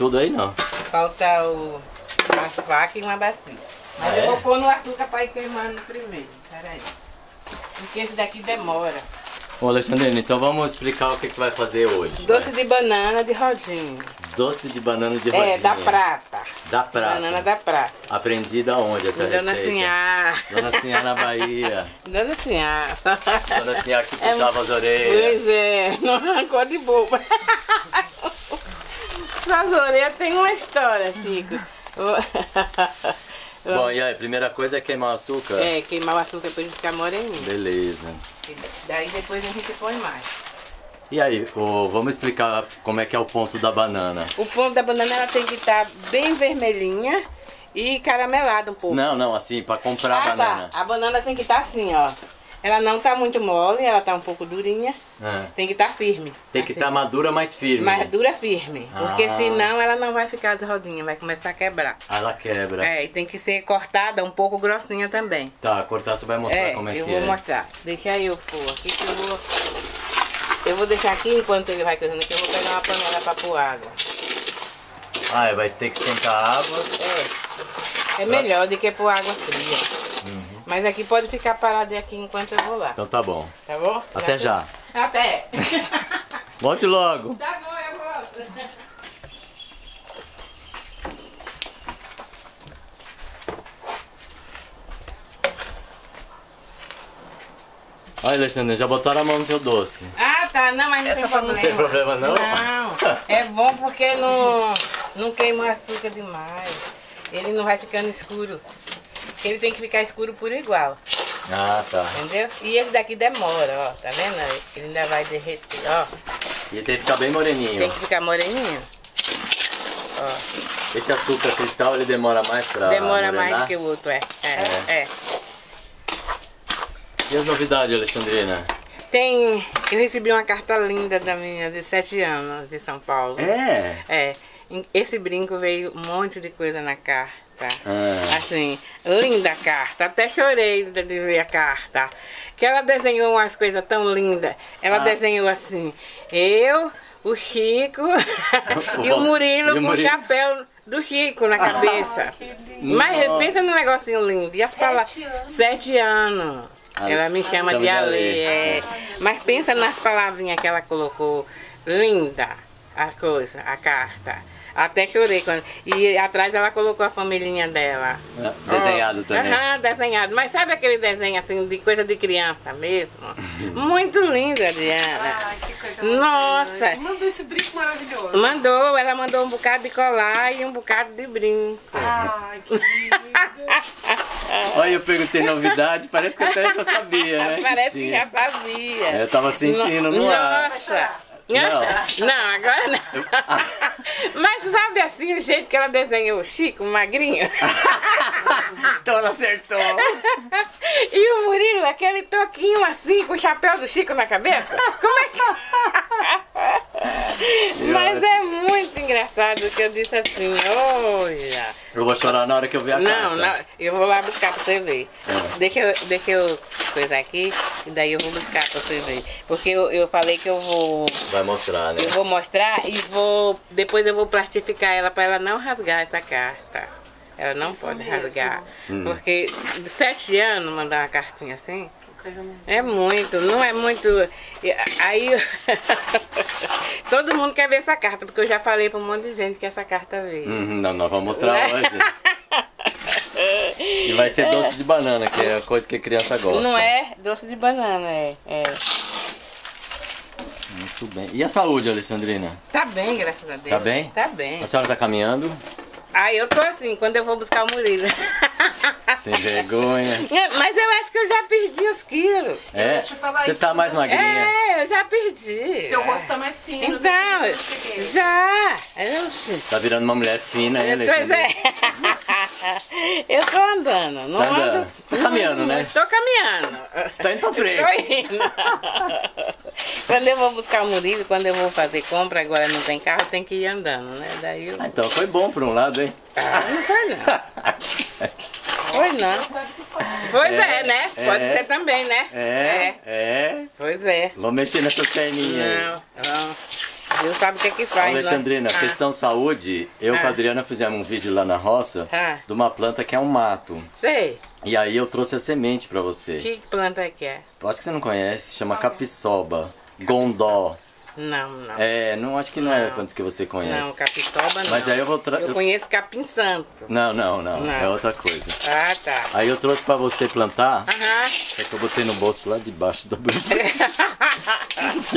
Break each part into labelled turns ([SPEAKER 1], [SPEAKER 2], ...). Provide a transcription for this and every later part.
[SPEAKER 1] tudo aí, não?
[SPEAKER 2] Falta o, as facas e uma bacia. Mas
[SPEAKER 1] Ah,
[SPEAKER 2] eu
[SPEAKER 1] é?
[SPEAKER 2] vou pôr no açúcar para ir queimando primeiro. Peraí. Porque esse daqui demora.
[SPEAKER 1] Ô, Alexandrina, então vamos explicar o que, que você vai fazer hoje.
[SPEAKER 2] Doce de banana de rodinha.
[SPEAKER 1] vai. Doce de banana de rodinha.
[SPEAKER 2] É, da prata.
[SPEAKER 1] Da prata.
[SPEAKER 2] Banana da prata.
[SPEAKER 1] Aprendi da onde essa
[SPEAKER 2] Dona
[SPEAKER 1] receita?
[SPEAKER 2] Sinhá.
[SPEAKER 1] Dona Sinhá na Bahia.
[SPEAKER 2] Dona Sinhá.
[SPEAKER 1] Dona Sinhá que
[SPEAKER 2] É,
[SPEAKER 1] puxava as orelhas.
[SPEAKER 2] Pois é, não arrancou de boba. Orelhas tem uma história, Chico.
[SPEAKER 1] Bom, e aí, primeira coisa é queimar o açúcar?
[SPEAKER 2] É, queimar o açúcar pra ele ficar moreninho.
[SPEAKER 1] Beleza.
[SPEAKER 2] Daí depois a gente põe mais.
[SPEAKER 1] E aí, ô, vamos explicar como é que é o ponto da banana.
[SPEAKER 2] O ponto da banana ela tem que estar bem vermelhinha e caramelada um pouco.
[SPEAKER 1] Não, não, assim, pra comprar a
[SPEAKER 2] ah,
[SPEAKER 1] banana.
[SPEAKER 2] tá. A banana tem que estar assim, ó. Ela não tá muito mole, ela tá um pouco durinha.
[SPEAKER 1] É.
[SPEAKER 2] Tem que estar firme.
[SPEAKER 1] Tem que
[SPEAKER 2] assim.
[SPEAKER 1] estar madura, mais firme.
[SPEAKER 2] Mais dura firme. Porque
[SPEAKER 1] Ah.
[SPEAKER 2] senão ela não vai ficar de rodinha, vai começar a quebrar.
[SPEAKER 1] Aí ela quebra.
[SPEAKER 2] É, e tem que ser cortada um pouco grossinha também.
[SPEAKER 1] Tá, cortar você vai mostrar
[SPEAKER 2] é,
[SPEAKER 1] como é
[SPEAKER 2] eu
[SPEAKER 1] que
[SPEAKER 2] vou
[SPEAKER 1] é.
[SPEAKER 2] mostrar. Deixa eu pôr aqui que eu vou. Eu vou deixar aqui enquanto ele vai cozinhando que eu vou pegar uma panela pra pôr água.
[SPEAKER 1] Ah, é, vai ter que esquentar água.
[SPEAKER 2] É. É melhor do que pôr água fria. Mas aqui pode ficar parado aqui enquanto eu vou lá.
[SPEAKER 1] Então tá bom.
[SPEAKER 2] Tá bom?
[SPEAKER 1] Até já.
[SPEAKER 2] Até.
[SPEAKER 1] Volte logo.
[SPEAKER 2] tá bom, eu volto.
[SPEAKER 1] Olha, Alexandre, já botaram a mão no seu doce.
[SPEAKER 2] Ah, tá. Não, mas não tem problema.
[SPEAKER 1] Não tem problema, não?
[SPEAKER 2] Não. É bom porque não, não queima o açúcar demais. Ele não vai ficando escuro. Ele tem que ficar escuro por igual.
[SPEAKER 1] Ah, tá.
[SPEAKER 2] Entendeu? E esse daqui demora, ó. Tá vendo? Ele ainda vai derreter, ó.
[SPEAKER 1] E tem que ficar bem moreninho.
[SPEAKER 2] Tem que ficar moreninho. Ó.
[SPEAKER 1] Esse açúcar cristal, ele demora mais pra
[SPEAKER 2] Demora mais
[SPEAKER 1] morenar?
[SPEAKER 2] do que o outro, é. É. é.
[SPEAKER 1] E as novidades, Alexandrina?
[SPEAKER 2] Tem. Eu recebi uma carta linda da minha de 7 anos de São Paulo.
[SPEAKER 1] É?
[SPEAKER 2] É. Esse brinco veio um monte de coisa na carta.
[SPEAKER 1] Ah.
[SPEAKER 2] Assim, linda a carta. Até chorei de ver a carta. Que ela desenhou umas coisas tão lindas. Ela
[SPEAKER 1] Ah.
[SPEAKER 2] desenhou assim, eu, o Chico e o
[SPEAKER 1] E
[SPEAKER 2] Murilo
[SPEAKER 1] o
[SPEAKER 2] com o chapéu do Chico na cabeça. Mas
[SPEAKER 1] Nossa.
[SPEAKER 2] pensa num negocinho lindo. E as palavras.
[SPEAKER 3] anos.
[SPEAKER 2] Sete anos.
[SPEAKER 1] Ah,
[SPEAKER 2] Ela me chama
[SPEAKER 1] chama
[SPEAKER 2] de
[SPEAKER 1] de
[SPEAKER 2] Ale.
[SPEAKER 1] Ale.
[SPEAKER 2] é. Mas pensa nas palavrinhas que ela colocou. Linda a coisa, a carta. Até chorei. Quando... E atrás ela colocou a família dela.
[SPEAKER 1] Ah, Desenhado
[SPEAKER 2] Ó,
[SPEAKER 1] também.
[SPEAKER 2] Aham, desenhado. Mas sabe aquele desenho assim de coisa de criança mesmo? Muito lindo, Adriana.
[SPEAKER 3] Ai, que coisa
[SPEAKER 2] Nossa.
[SPEAKER 3] E mandou esse brinco maravilhoso.
[SPEAKER 2] Mandou, ela mandou um bocado de colar e um bocado de brinco.
[SPEAKER 3] Ai, que lindo.
[SPEAKER 1] Olha, eu perguntei novidade, parece que até já sabia, né?
[SPEAKER 2] Parece que já sabia.
[SPEAKER 1] Eu tava sentindo no ar.
[SPEAKER 2] Nossa.
[SPEAKER 1] Não.
[SPEAKER 2] Não, agora não. Mas sabe assim o jeito que ela desenhou o Chico, magrinho?
[SPEAKER 1] Então ela acertou.
[SPEAKER 2] E o Murilo, aquele toquinho assim, com o chapéu do Chico na cabeça? Como é que. Mas é muito engraçado que eu disse assim, olha.
[SPEAKER 1] Eu vou chorar na hora que eu ver a
[SPEAKER 2] Não,
[SPEAKER 1] carta.
[SPEAKER 2] não, eu vou lá buscar pra você ver.
[SPEAKER 1] É.
[SPEAKER 2] Deixa, eu, deixa eu coisar aqui e daí eu vou buscar pra você ver. Porque eu, eu falei que eu vou.
[SPEAKER 1] Vai mostrar, né?
[SPEAKER 2] Eu vou mostrar e vou. Depois eu vou plastificar ela pra ela não rasgar essa carta. Ela não pode
[SPEAKER 3] mesmo.
[SPEAKER 2] rasgar.
[SPEAKER 1] Hum.
[SPEAKER 2] Porque de sete anos mandar uma cartinha assim.
[SPEAKER 3] Coisa.
[SPEAKER 2] É muito, não é muito. Aí todo mundo quer ver essa carta, porque eu já falei pra um monte de gente que essa carta veio.
[SPEAKER 1] Uhum, não, nós vamos mostrar hoje. E vai ser doce de banana, que é a coisa que a criança gosta.
[SPEAKER 2] Não é doce de banana, é. é.
[SPEAKER 1] Muito bem. E a saúde, Alexandrina?
[SPEAKER 2] Tá bem, graças a Deus.
[SPEAKER 1] Tá bem?
[SPEAKER 2] Tá bem.
[SPEAKER 1] A senhora tá caminhando?
[SPEAKER 2] Aí eu tô assim, quando eu vou buscar o Murilo.
[SPEAKER 1] Sem vergonha.
[SPEAKER 2] Mas eu acho que eu já perdi os quilos.
[SPEAKER 1] É?
[SPEAKER 3] ia te falar
[SPEAKER 1] Você
[SPEAKER 3] isso
[SPEAKER 1] tá mais magrinha?
[SPEAKER 2] É, eu já perdi.
[SPEAKER 3] Seu rosto tá mais fino.
[SPEAKER 2] Então, já. Eu.
[SPEAKER 1] Tá virando uma mulher fina, hein,
[SPEAKER 2] Pois
[SPEAKER 1] Alexandrina?
[SPEAKER 2] é. Eu tô andando. Não
[SPEAKER 1] Tá andando.
[SPEAKER 2] ando.
[SPEAKER 1] Tá caminhando, né?
[SPEAKER 2] Estou caminhando.
[SPEAKER 1] Tá indo pra frente.
[SPEAKER 2] Tô indo. Quando eu vou buscar o Murilo, quando eu vou fazer compra, agora não tem carro, tem que ir andando, né? Daí eu.
[SPEAKER 1] Ah, então foi bom por um lado, hein?
[SPEAKER 2] Ah, não foi não. Foi não. Pois
[SPEAKER 1] É,
[SPEAKER 2] é, né? Pode
[SPEAKER 1] é.
[SPEAKER 2] ser também, né?
[SPEAKER 1] É, é.
[SPEAKER 2] Pois é.
[SPEAKER 1] Vamos mexer nessas perninhas aí.
[SPEAKER 2] Não, não. Deus sabe o que é que faz.
[SPEAKER 1] Alexandrina,
[SPEAKER 2] nós- Ah,
[SPEAKER 1] questão saúde, eu com a
[SPEAKER 2] Ah.
[SPEAKER 1] Adriana fizemos um vídeo lá na roça
[SPEAKER 2] Ah.
[SPEAKER 1] de uma planta que é um mato.
[SPEAKER 2] Sei.
[SPEAKER 1] E aí eu trouxe a semente pra você.
[SPEAKER 2] Que planta que é?
[SPEAKER 1] Acho que você não conhece, chama capiçoba, gondó.
[SPEAKER 2] Não, não.
[SPEAKER 1] É, não acho que não, é
[SPEAKER 2] Não.
[SPEAKER 1] planta que você conhece.
[SPEAKER 2] Não, capiçoba não.
[SPEAKER 1] Mas aí eu vou tra...
[SPEAKER 2] Eu conheço capim santo.
[SPEAKER 1] Não, não, não,
[SPEAKER 2] Não.
[SPEAKER 1] é outra coisa.
[SPEAKER 2] Ah, tá.
[SPEAKER 1] Aí eu trouxe pra você plantar,
[SPEAKER 2] Aham.
[SPEAKER 1] é que eu botei no bolso lá debaixo da blusa.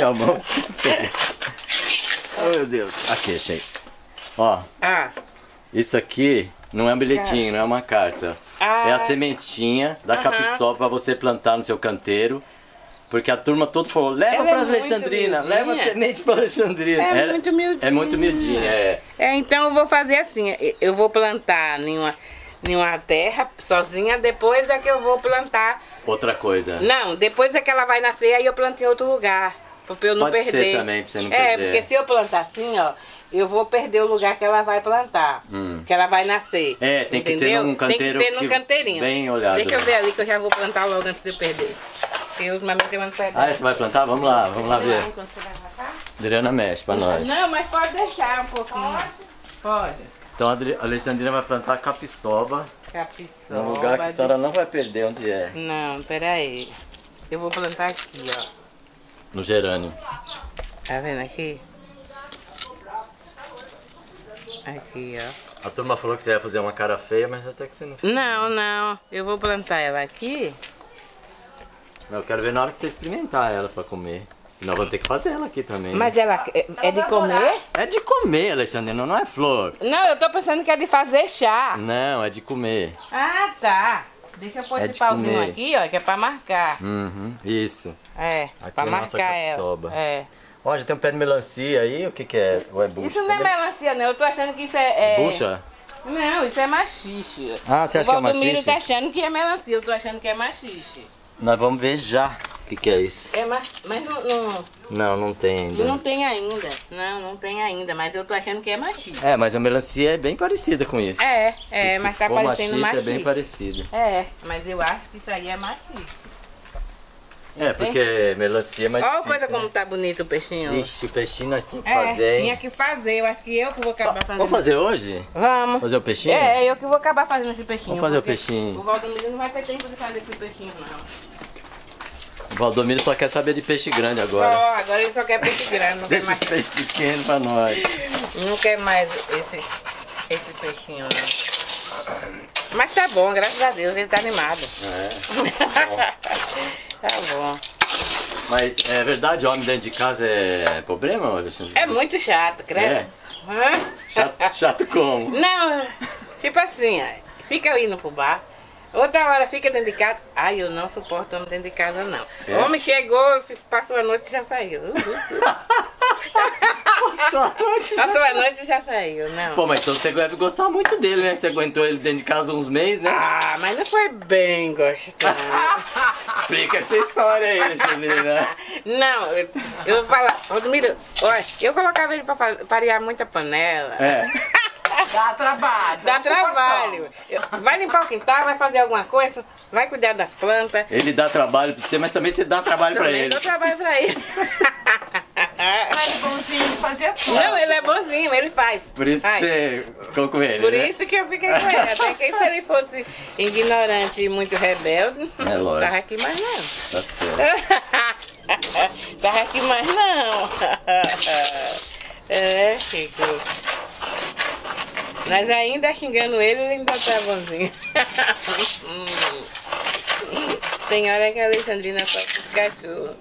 [SPEAKER 1] A mão. oh meu Deus. Aqui, achei. Ó,
[SPEAKER 2] Ah,
[SPEAKER 1] isso aqui não é um bilhetinho, não é uma carta.
[SPEAKER 2] Ah.
[SPEAKER 1] É a sementinha da
[SPEAKER 2] Aham.
[SPEAKER 1] capiçoba pra você plantar no seu canteiro. Porque a turma toda falou, leva
[SPEAKER 2] Ela
[SPEAKER 1] pra
[SPEAKER 2] é
[SPEAKER 1] Alexandrina, leva semente pra Alexandrina.
[SPEAKER 2] É
[SPEAKER 1] Ela-
[SPEAKER 2] muito miudinha.
[SPEAKER 1] É muito miudinha, é.
[SPEAKER 2] é, então eu vou fazer assim. Eu vou plantar em uma, em uma terra sozinha, depois é que eu vou plantar.
[SPEAKER 1] Outra coisa.
[SPEAKER 2] Não, depois é que ela vai nascer, aí eu planto em outro lugar. Pra eu não
[SPEAKER 1] Pode ser
[SPEAKER 2] perder.
[SPEAKER 1] também, pra você não
[SPEAKER 2] é,
[SPEAKER 1] perder.
[SPEAKER 2] porque se eu plantar assim, ó, eu vou perder o lugar que ela vai plantar. Que ela vai nascer.
[SPEAKER 1] Hum. É, tem que ser
[SPEAKER 2] entendeu?
[SPEAKER 1] num canteiro
[SPEAKER 2] Tem que ser
[SPEAKER 1] que-
[SPEAKER 2] num canteirinho.
[SPEAKER 1] bem olhado.
[SPEAKER 2] Deixa eu ver ali que eu já vou plantar logo antes de eu perder. Porque ultimamente eu ando perdendo.
[SPEAKER 1] Ah, você vai plantar? Vamos lá, vamos lá ver.
[SPEAKER 2] Enquanto você vai plantar?
[SPEAKER 1] Adriana mexe pra nós.
[SPEAKER 2] Não, mas pode deixar um pouquinho. Pode.
[SPEAKER 1] Então a Alexandrina vai plantar capiçoba
[SPEAKER 2] Capiçoba.
[SPEAKER 1] num lugar que a senhora não vai perder onde é.
[SPEAKER 2] Não, peraí. Eu vou plantar aqui, ó.
[SPEAKER 1] No gerânio.
[SPEAKER 2] Tá vendo aqui? Aqui, ó.
[SPEAKER 1] A turma falou que você ia fazer uma cara feia, mas até que você não fez.
[SPEAKER 2] Não, não. Eu vou plantar ela aqui.
[SPEAKER 1] Eu quero ver na hora que você experimentar ela pra comer. Nós vamos ter que fazer ela aqui também.
[SPEAKER 2] Mas ela é, é de comer?
[SPEAKER 1] É de comer, Alexandrina, não é flor.
[SPEAKER 2] Não, eu tô pensando que é de fazer chá.
[SPEAKER 1] Não, é de comer.
[SPEAKER 2] Ah, tá. Deixa eu pôr
[SPEAKER 1] É
[SPEAKER 2] esse pauzinho
[SPEAKER 1] comer.
[SPEAKER 2] aqui, ó, que é pra marcar.
[SPEAKER 1] Uhum, isso.
[SPEAKER 2] É,
[SPEAKER 1] Aqui
[SPEAKER 2] pra
[SPEAKER 1] é nossa
[SPEAKER 2] marcar ela.
[SPEAKER 1] capiçoba.
[SPEAKER 2] É.
[SPEAKER 1] Ó, já tem um pé de melancia aí, o que que é? Ou é bucha?
[SPEAKER 2] Isso não é melancia, não. Eu tô achando que isso é. é...
[SPEAKER 1] Bucha?
[SPEAKER 2] Não, isso é machixe.
[SPEAKER 1] Ah, você acha que é
[SPEAKER 2] O Valdomiro
[SPEAKER 1] machixe?
[SPEAKER 2] tá achando que é melancia, eu tô achando que é machixe.
[SPEAKER 1] Nós vamos ver já o que que é isso.
[SPEAKER 2] É, mas, mas não, não,
[SPEAKER 1] Não, não tem ainda.
[SPEAKER 2] não tem ainda. Não, não tem ainda, mas eu tô achando que é machixe.
[SPEAKER 1] É, mas a melancia é bem parecida com isso.
[SPEAKER 2] É,
[SPEAKER 1] Se-
[SPEAKER 2] é,
[SPEAKER 1] se
[SPEAKER 2] mas tá parecendo
[SPEAKER 1] machixe,
[SPEAKER 2] machixe.
[SPEAKER 1] é bem parecido.
[SPEAKER 2] É, mas eu acho que isso aí é machixe.
[SPEAKER 1] É, porque melancia é mais
[SPEAKER 2] Olha a
[SPEAKER 1] difícil,
[SPEAKER 2] coisa
[SPEAKER 1] né?
[SPEAKER 2] como tá bonito o peixinho.
[SPEAKER 1] Ixi, o peixinho nós tínhamos que
[SPEAKER 2] é,
[SPEAKER 1] fazer,
[SPEAKER 2] tinha
[SPEAKER 1] hein?
[SPEAKER 2] que fazer, eu acho que eu que vou acabar fazendo.
[SPEAKER 1] Vamos fazer hoje?
[SPEAKER 2] Vamos.
[SPEAKER 1] Fazer o peixinho?
[SPEAKER 2] É, eu que vou acabar fazendo esse peixinho.
[SPEAKER 1] Vamos fazer o peixinho.
[SPEAKER 2] O Valdomiro não vai ter tempo de fazer esse peixinho, não.
[SPEAKER 1] O Valdomiro só quer saber de peixe grande agora.
[SPEAKER 2] Só, agora ele só quer peixe grande, não quer
[SPEAKER 1] Deixa
[SPEAKER 2] mais,
[SPEAKER 1] esse peixe pequeno pra nós.
[SPEAKER 2] não quer mais esse, esse peixinho, não. Mas tá bom, graças a Deus, ele tá animado.
[SPEAKER 1] É.
[SPEAKER 2] tá bom.
[SPEAKER 1] Mas é verdade, homem dentro de casa é problema, Alexandre?
[SPEAKER 2] É muito chato, credo.
[SPEAKER 1] É? Chato, chato como?
[SPEAKER 2] Não, tipo assim, ó, fica indo pro bar. Outra hora fica dentro de casa. Ai, eu não suporto homem dentro de casa, não.
[SPEAKER 1] É?
[SPEAKER 2] O homem chegou, passou a noite e já saiu.
[SPEAKER 1] A noite já-
[SPEAKER 2] Passou a noite e já saiu, não.
[SPEAKER 1] Pô, mas então você deve gostar muito dele, né? Você aguentou ele dentro de casa uns meses, né?
[SPEAKER 2] Ah, mas não foi bem gostoso.
[SPEAKER 1] Explica essa história aí, Alexandrina.
[SPEAKER 2] Não, eu, eu vou falar, Rodmiro, olha, eu colocava ele pra fa- parear muita panela.
[SPEAKER 1] É.
[SPEAKER 3] Dá trabalho.
[SPEAKER 2] Dá trabalho. Eu- Vai limpar o quintal, vai fazer alguma coisa, vai cuidar das plantas.
[SPEAKER 1] Ele dá trabalho pra você, mas também você dá trabalho pra
[SPEAKER 2] Também
[SPEAKER 1] ele.
[SPEAKER 2] dou trabalho pra ele.
[SPEAKER 3] Mas ele é bonzinho, ele fazia tudo.
[SPEAKER 2] Não, ele é bonzinho, ele faz.
[SPEAKER 1] Por isso que
[SPEAKER 2] Ai,
[SPEAKER 1] você ficou com ele,
[SPEAKER 2] Por
[SPEAKER 1] né?
[SPEAKER 2] isso que eu fiquei com ele. Até que se ele fosse ignorante e muito rebelde,
[SPEAKER 1] É lógico.
[SPEAKER 2] tava aqui mais não.
[SPEAKER 1] Tá certo.
[SPEAKER 2] tava aqui mais não. É, Chico. Mas ainda xingando ele, ele ainda tá bonzinho. Tem hora que a Alexandrina só os cachorros.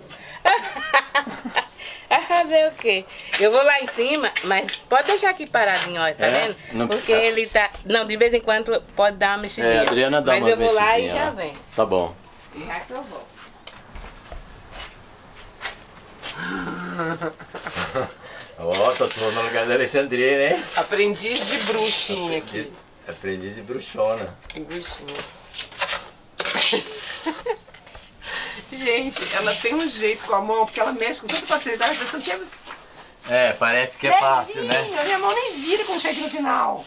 [SPEAKER 2] Vai fazer o quê? Eu vou lá em cima, mas pode deixar aqui paradinho, ó, tá
[SPEAKER 1] É?
[SPEAKER 2] vendo?
[SPEAKER 1] Não
[SPEAKER 2] Porque
[SPEAKER 1] precisa-
[SPEAKER 2] ele tá. Não, de vez em quando pode dar uma mexidinha.
[SPEAKER 1] É, a Adriana dá
[SPEAKER 2] Mas
[SPEAKER 1] umas
[SPEAKER 2] eu vou lá e já vem.
[SPEAKER 1] Tá bom.
[SPEAKER 2] E já que eu vou.
[SPEAKER 1] Ó, tô tomando no lugar da Alexandrina, hein?
[SPEAKER 3] Aprendiz de bruxinha aqui.
[SPEAKER 1] Aprendiz de bruxona.
[SPEAKER 3] Bruxinha. Gente, ela tem um jeito com a mão, porque ela mexe com tanta facilidade, a pessoa que é
[SPEAKER 1] É, parece que é fácil, né?
[SPEAKER 3] A minha mão nem vira com cheque no final.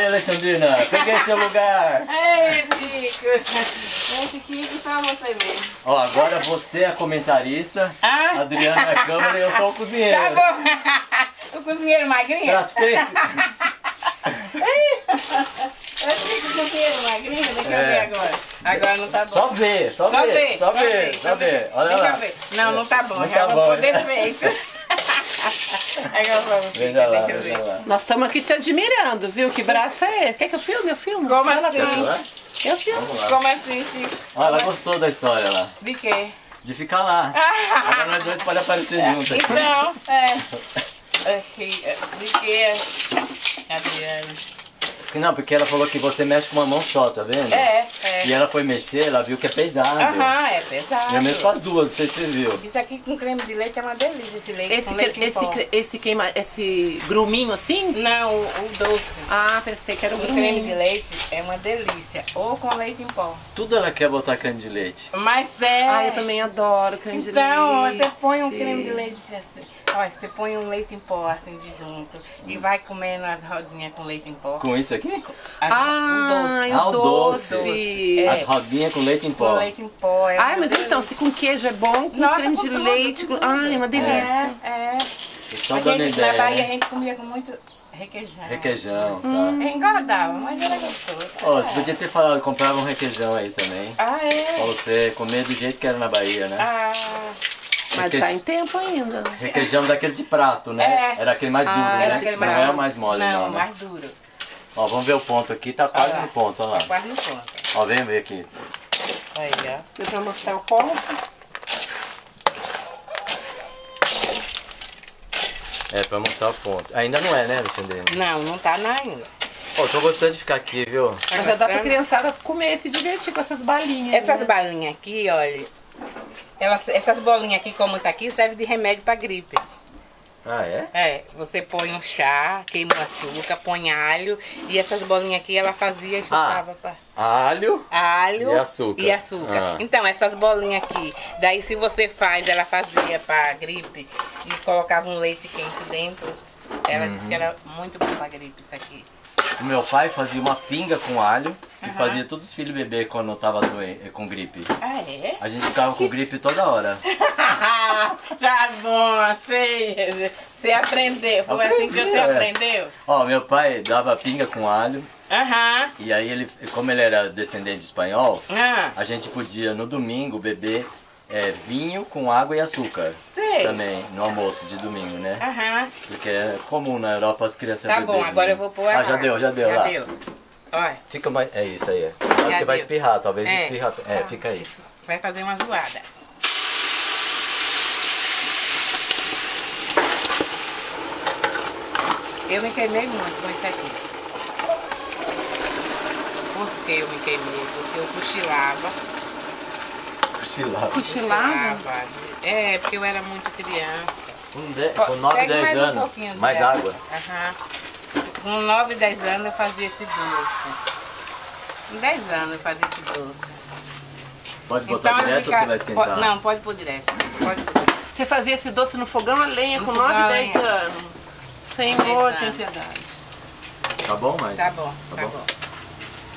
[SPEAKER 1] Aí, Alexandrina, peguei seu lugar.
[SPEAKER 2] Ei, Chico. Esse Chico só você mesmo.
[SPEAKER 1] Ó, agora você é comentarista,
[SPEAKER 2] Ah?
[SPEAKER 1] Adriana é a câmera e eu sou o cozinheiro.
[SPEAKER 2] Tá bom. o cozinheiro magrinho?
[SPEAKER 1] Prato feito?
[SPEAKER 2] Eu fico com o cozinheiro magrinho, deixa eu
[SPEAKER 1] É.
[SPEAKER 2] ver agora. Agora não tá bom.
[SPEAKER 1] Só ver, só,
[SPEAKER 2] Só
[SPEAKER 1] ver,
[SPEAKER 2] ver,
[SPEAKER 1] só ver, só ver. Olha
[SPEAKER 2] Deixa
[SPEAKER 1] lá.
[SPEAKER 2] eu ver. Não, não tá bom.
[SPEAKER 1] Não
[SPEAKER 2] já
[SPEAKER 1] tá bom,
[SPEAKER 2] pôr
[SPEAKER 1] né?
[SPEAKER 2] defeito. Vamos
[SPEAKER 1] Veja lá, veja lá.
[SPEAKER 4] Nós estamos aqui te admirando, viu? Que braço é esse? Quer que eu filme? Eu filmo.
[SPEAKER 2] Como
[SPEAKER 4] Fala
[SPEAKER 2] assim?
[SPEAKER 4] Eu filmo.
[SPEAKER 2] Como assim, Chico?
[SPEAKER 1] Ó, ela gostou da história lá.
[SPEAKER 2] De quê?
[SPEAKER 1] De ficar lá. Agora nós dois podemos aparecer juntos aqui.
[SPEAKER 2] Então, é. De quê? Adriana.
[SPEAKER 1] Não, porque ela falou que você mexe com uma mão só, tá vendo?
[SPEAKER 2] É, é.
[SPEAKER 1] E ela foi mexer, ela viu que é pesado.
[SPEAKER 2] Aham, é pesado.
[SPEAKER 1] Eu mesmo com as duas, não sei se você viu.
[SPEAKER 2] Isso aqui com creme de leite é uma delícia, esse leite
[SPEAKER 4] Esse,
[SPEAKER 2] com leite em
[SPEAKER 4] esse,
[SPEAKER 2] pó.
[SPEAKER 4] esse queima, esse gruminho assim?
[SPEAKER 2] Não, o, o doce.
[SPEAKER 4] Ah, pensei que era o
[SPEAKER 2] O creme de
[SPEAKER 4] gruminho.
[SPEAKER 2] leite é uma delícia. Ou com leite em pó.
[SPEAKER 1] Tudo ela quer botar creme de leite.
[SPEAKER 2] Mas é...
[SPEAKER 4] Ah, eu também adoro creme de
[SPEAKER 2] Então,
[SPEAKER 4] leite.
[SPEAKER 2] você põe um creme de leite assim. Olha, você põe um leite em pó assim de junto. E vai comendo as rodinhas com leite em pó.
[SPEAKER 1] Com isso aqui?
[SPEAKER 2] As-
[SPEAKER 4] Ah, e
[SPEAKER 1] Ah,
[SPEAKER 4] o
[SPEAKER 1] o doce.
[SPEAKER 4] doce.
[SPEAKER 2] É.
[SPEAKER 1] As rodinhas com leite em
[SPEAKER 2] doce. Com
[SPEAKER 1] pó.
[SPEAKER 2] leite em pó. É
[SPEAKER 4] Ai, mas então, se com queijo é bom, com
[SPEAKER 2] Nossa,
[SPEAKER 4] creme
[SPEAKER 2] com
[SPEAKER 4] de
[SPEAKER 2] tudo,
[SPEAKER 4] leite.
[SPEAKER 2] com
[SPEAKER 4] Ai, é uma delícia.
[SPEAKER 2] É, é.
[SPEAKER 1] Só
[SPEAKER 2] A
[SPEAKER 1] dando ideia,
[SPEAKER 2] na Bahia a
[SPEAKER 1] né?
[SPEAKER 2] gente comia com muito requeijão.
[SPEAKER 1] Requeijão, tá?
[SPEAKER 2] Engordava, mas era gostoso.
[SPEAKER 1] Ó, você podia ter falado, comprava um requeijão aí também.
[SPEAKER 2] Ah,
[SPEAKER 1] Pra
[SPEAKER 2] é?
[SPEAKER 1] você comer do jeito que era na Bahia, né?
[SPEAKER 2] Ah,
[SPEAKER 4] Mas
[SPEAKER 1] Requeijão-
[SPEAKER 4] tá em tempo ainda.
[SPEAKER 1] Requeijão daquele de prato, né?
[SPEAKER 2] É.
[SPEAKER 1] Era aquele mais
[SPEAKER 4] Ah,
[SPEAKER 1] duro,
[SPEAKER 4] era
[SPEAKER 1] né?
[SPEAKER 4] aquele
[SPEAKER 1] Não
[SPEAKER 2] mais-
[SPEAKER 1] é o mais mole, não,
[SPEAKER 2] não,
[SPEAKER 1] né?
[SPEAKER 2] mais duro.
[SPEAKER 1] Ó, vamos ver o ponto aqui, tá quase no ponto, ó lá.
[SPEAKER 2] Tá quase no ponto.
[SPEAKER 1] Ó, vem ver aqui.
[SPEAKER 2] Aí, ó.
[SPEAKER 4] Deu pra mostrar o ponto?
[SPEAKER 1] É, pra mostrar o ponto. Ainda não é, né, Alexandrina?
[SPEAKER 2] Não, não tá não ainda.
[SPEAKER 1] Ó, tô gostando de ficar aqui, viu?
[SPEAKER 2] Tá
[SPEAKER 4] Mas já dá pra criançada comer e se divertir com essas balinhas.
[SPEAKER 2] Essas
[SPEAKER 4] né?
[SPEAKER 2] balinhas aqui, olha. Elas, essas bolinhas aqui, como tá aqui, serve de remédio pra gripe.
[SPEAKER 1] Ah, é?
[SPEAKER 2] É, você põe um chá, queima o açúcar, põe alho. E essas bolinhas aqui ela fazia e chutava pra.
[SPEAKER 1] Alho.
[SPEAKER 2] Alho
[SPEAKER 1] E açúcar.
[SPEAKER 2] e açúcar.
[SPEAKER 1] Ah.
[SPEAKER 2] Então, essas bolinhas aqui, daí se você faz, ela fazia pra gripe e colocava um leite quente dentro. Ela disse
[SPEAKER 1] Uhum.
[SPEAKER 2] que era muito bom pra gripe isso aqui.
[SPEAKER 1] O meu pai fazia uma pinga com alho e
[SPEAKER 2] Aham.
[SPEAKER 1] fazia todos os filhos beber quando eu tava doente, com gripe.
[SPEAKER 2] Ah, é?
[SPEAKER 1] A gente ficava com gripe toda hora.
[SPEAKER 2] tá bom, sei. Você aprendeu. Foi assim que
[SPEAKER 1] Aprendi,
[SPEAKER 2] você
[SPEAKER 1] é.
[SPEAKER 2] aprendeu?
[SPEAKER 1] Ó, meu pai dava pinga com alho
[SPEAKER 2] Aham.
[SPEAKER 1] e aí ele, como ele era descendente espanhol,
[SPEAKER 2] Ah,
[SPEAKER 1] a gente podia no domingo beber é, vinho com água e açúcar.
[SPEAKER 2] sei.
[SPEAKER 1] Também, no almoço de domingo, né?
[SPEAKER 2] Aham.
[SPEAKER 1] Porque é comum na Europa as crianças
[SPEAKER 2] Tá
[SPEAKER 1] beberem
[SPEAKER 2] bom, agora
[SPEAKER 1] vinho.
[SPEAKER 2] eu vou pôr
[SPEAKER 1] Ah,
[SPEAKER 2] lá.
[SPEAKER 1] já deu, já deu
[SPEAKER 2] Já
[SPEAKER 1] lá.
[SPEAKER 2] deu. Olha.
[SPEAKER 1] Fica mais. É isso aí. É. Claro que vai
[SPEAKER 2] deu.
[SPEAKER 1] espirrar, talvez
[SPEAKER 2] É.
[SPEAKER 1] espirra. É,
[SPEAKER 2] Ah,
[SPEAKER 1] fica aí.
[SPEAKER 2] isso. Vai fazer uma zoada. Eu me queimei muito com isso aqui. Por que eu me queimei? Porque eu cochilava.
[SPEAKER 1] Cochilava.
[SPEAKER 4] Cochilava?
[SPEAKER 2] É, porque eu era muito criança.
[SPEAKER 1] Com, de- com 9,
[SPEAKER 2] Pega
[SPEAKER 1] 10
[SPEAKER 2] mais um
[SPEAKER 1] anos.
[SPEAKER 2] pouquinho
[SPEAKER 1] mais
[SPEAKER 2] dela.
[SPEAKER 1] água.
[SPEAKER 2] Aham. Com 9, 10 anos eu fazia esse doce. Com 10 anos eu fazia esse doce.
[SPEAKER 1] Pode botar
[SPEAKER 2] ele
[SPEAKER 1] direto
[SPEAKER 2] fica-
[SPEAKER 1] ou você vai esquentar?
[SPEAKER 2] po- Não, pode pôr direto. Pode pôr.
[SPEAKER 4] Você fazia esse doce no fogão a lenha
[SPEAKER 2] No
[SPEAKER 4] com
[SPEAKER 2] fogão
[SPEAKER 4] 9,
[SPEAKER 2] a
[SPEAKER 4] 10
[SPEAKER 2] lenha.
[SPEAKER 4] anos. Senhor, tem piedade.
[SPEAKER 1] Tá bom, mas.
[SPEAKER 2] Tá bom, tá,
[SPEAKER 1] Tá
[SPEAKER 2] bom.
[SPEAKER 1] bom.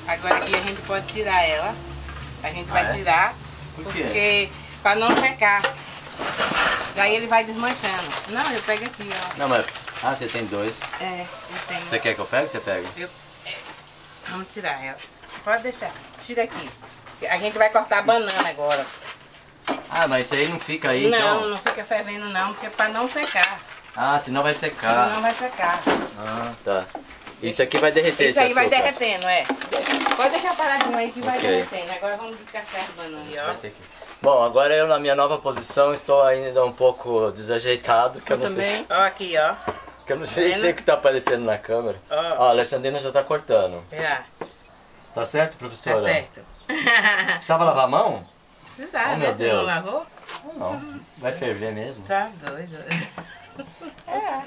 [SPEAKER 2] Agora aqui a gente pode tirar ela. A gente
[SPEAKER 1] Ah,
[SPEAKER 2] vai
[SPEAKER 1] é?
[SPEAKER 2] tirar
[SPEAKER 1] Por quê?
[SPEAKER 2] porque para não secar. Daí ele vai desmanchando. Não, eu pego aqui, ó.
[SPEAKER 1] Não, mas. Ah, você tem dois.
[SPEAKER 2] É, eu tenho.
[SPEAKER 1] Você quer que eu pegue? Você pega?
[SPEAKER 2] Eu- é, Vamos tirar ela. Pode deixar. Tira aqui. A gente vai cortar a banana agora.
[SPEAKER 1] Ah, mas isso aí não fica aí,
[SPEAKER 2] não,
[SPEAKER 1] então?
[SPEAKER 2] não fica fervendo não, porque é para não secar.
[SPEAKER 1] Ah, senão vai secar.
[SPEAKER 2] Senão vai secar.
[SPEAKER 1] Ah, tá. Isso aqui vai derreter
[SPEAKER 2] Isso
[SPEAKER 1] esse
[SPEAKER 2] aí vai
[SPEAKER 1] açúcar.
[SPEAKER 2] derretendo, é. Pode deixar paradinho aí que vai derretendo. Agora vamos descascar as bananas.
[SPEAKER 1] Vai que- Bom, agora eu na minha nova posição estou ainda um pouco desajeitado, que eu,
[SPEAKER 4] Eu
[SPEAKER 1] não sei,
[SPEAKER 4] também.
[SPEAKER 2] Ó aqui, ó.
[SPEAKER 1] que eu não sei,
[SPEAKER 2] Tá
[SPEAKER 1] sei o que tá aparecendo na câmera.
[SPEAKER 2] Ó.
[SPEAKER 1] Ó, a Alexandrina já tá cortando.
[SPEAKER 2] Já,
[SPEAKER 1] Tá certo,
[SPEAKER 2] tá
[SPEAKER 1] professora?
[SPEAKER 2] certo.
[SPEAKER 1] Precisava lavar a mão?
[SPEAKER 2] Precisava,
[SPEAKER 1] Oh,
[SPEAKER 2] né?
[SPEAKER 1] meu
[SPEAKER 2] Você
[SPEAKER 1] Deus.
[SPEAKER 2] não lavou?
[SPEAKER 1] Não, vai ferver mesmo.
[SPEAKER 2] Tá doido. É.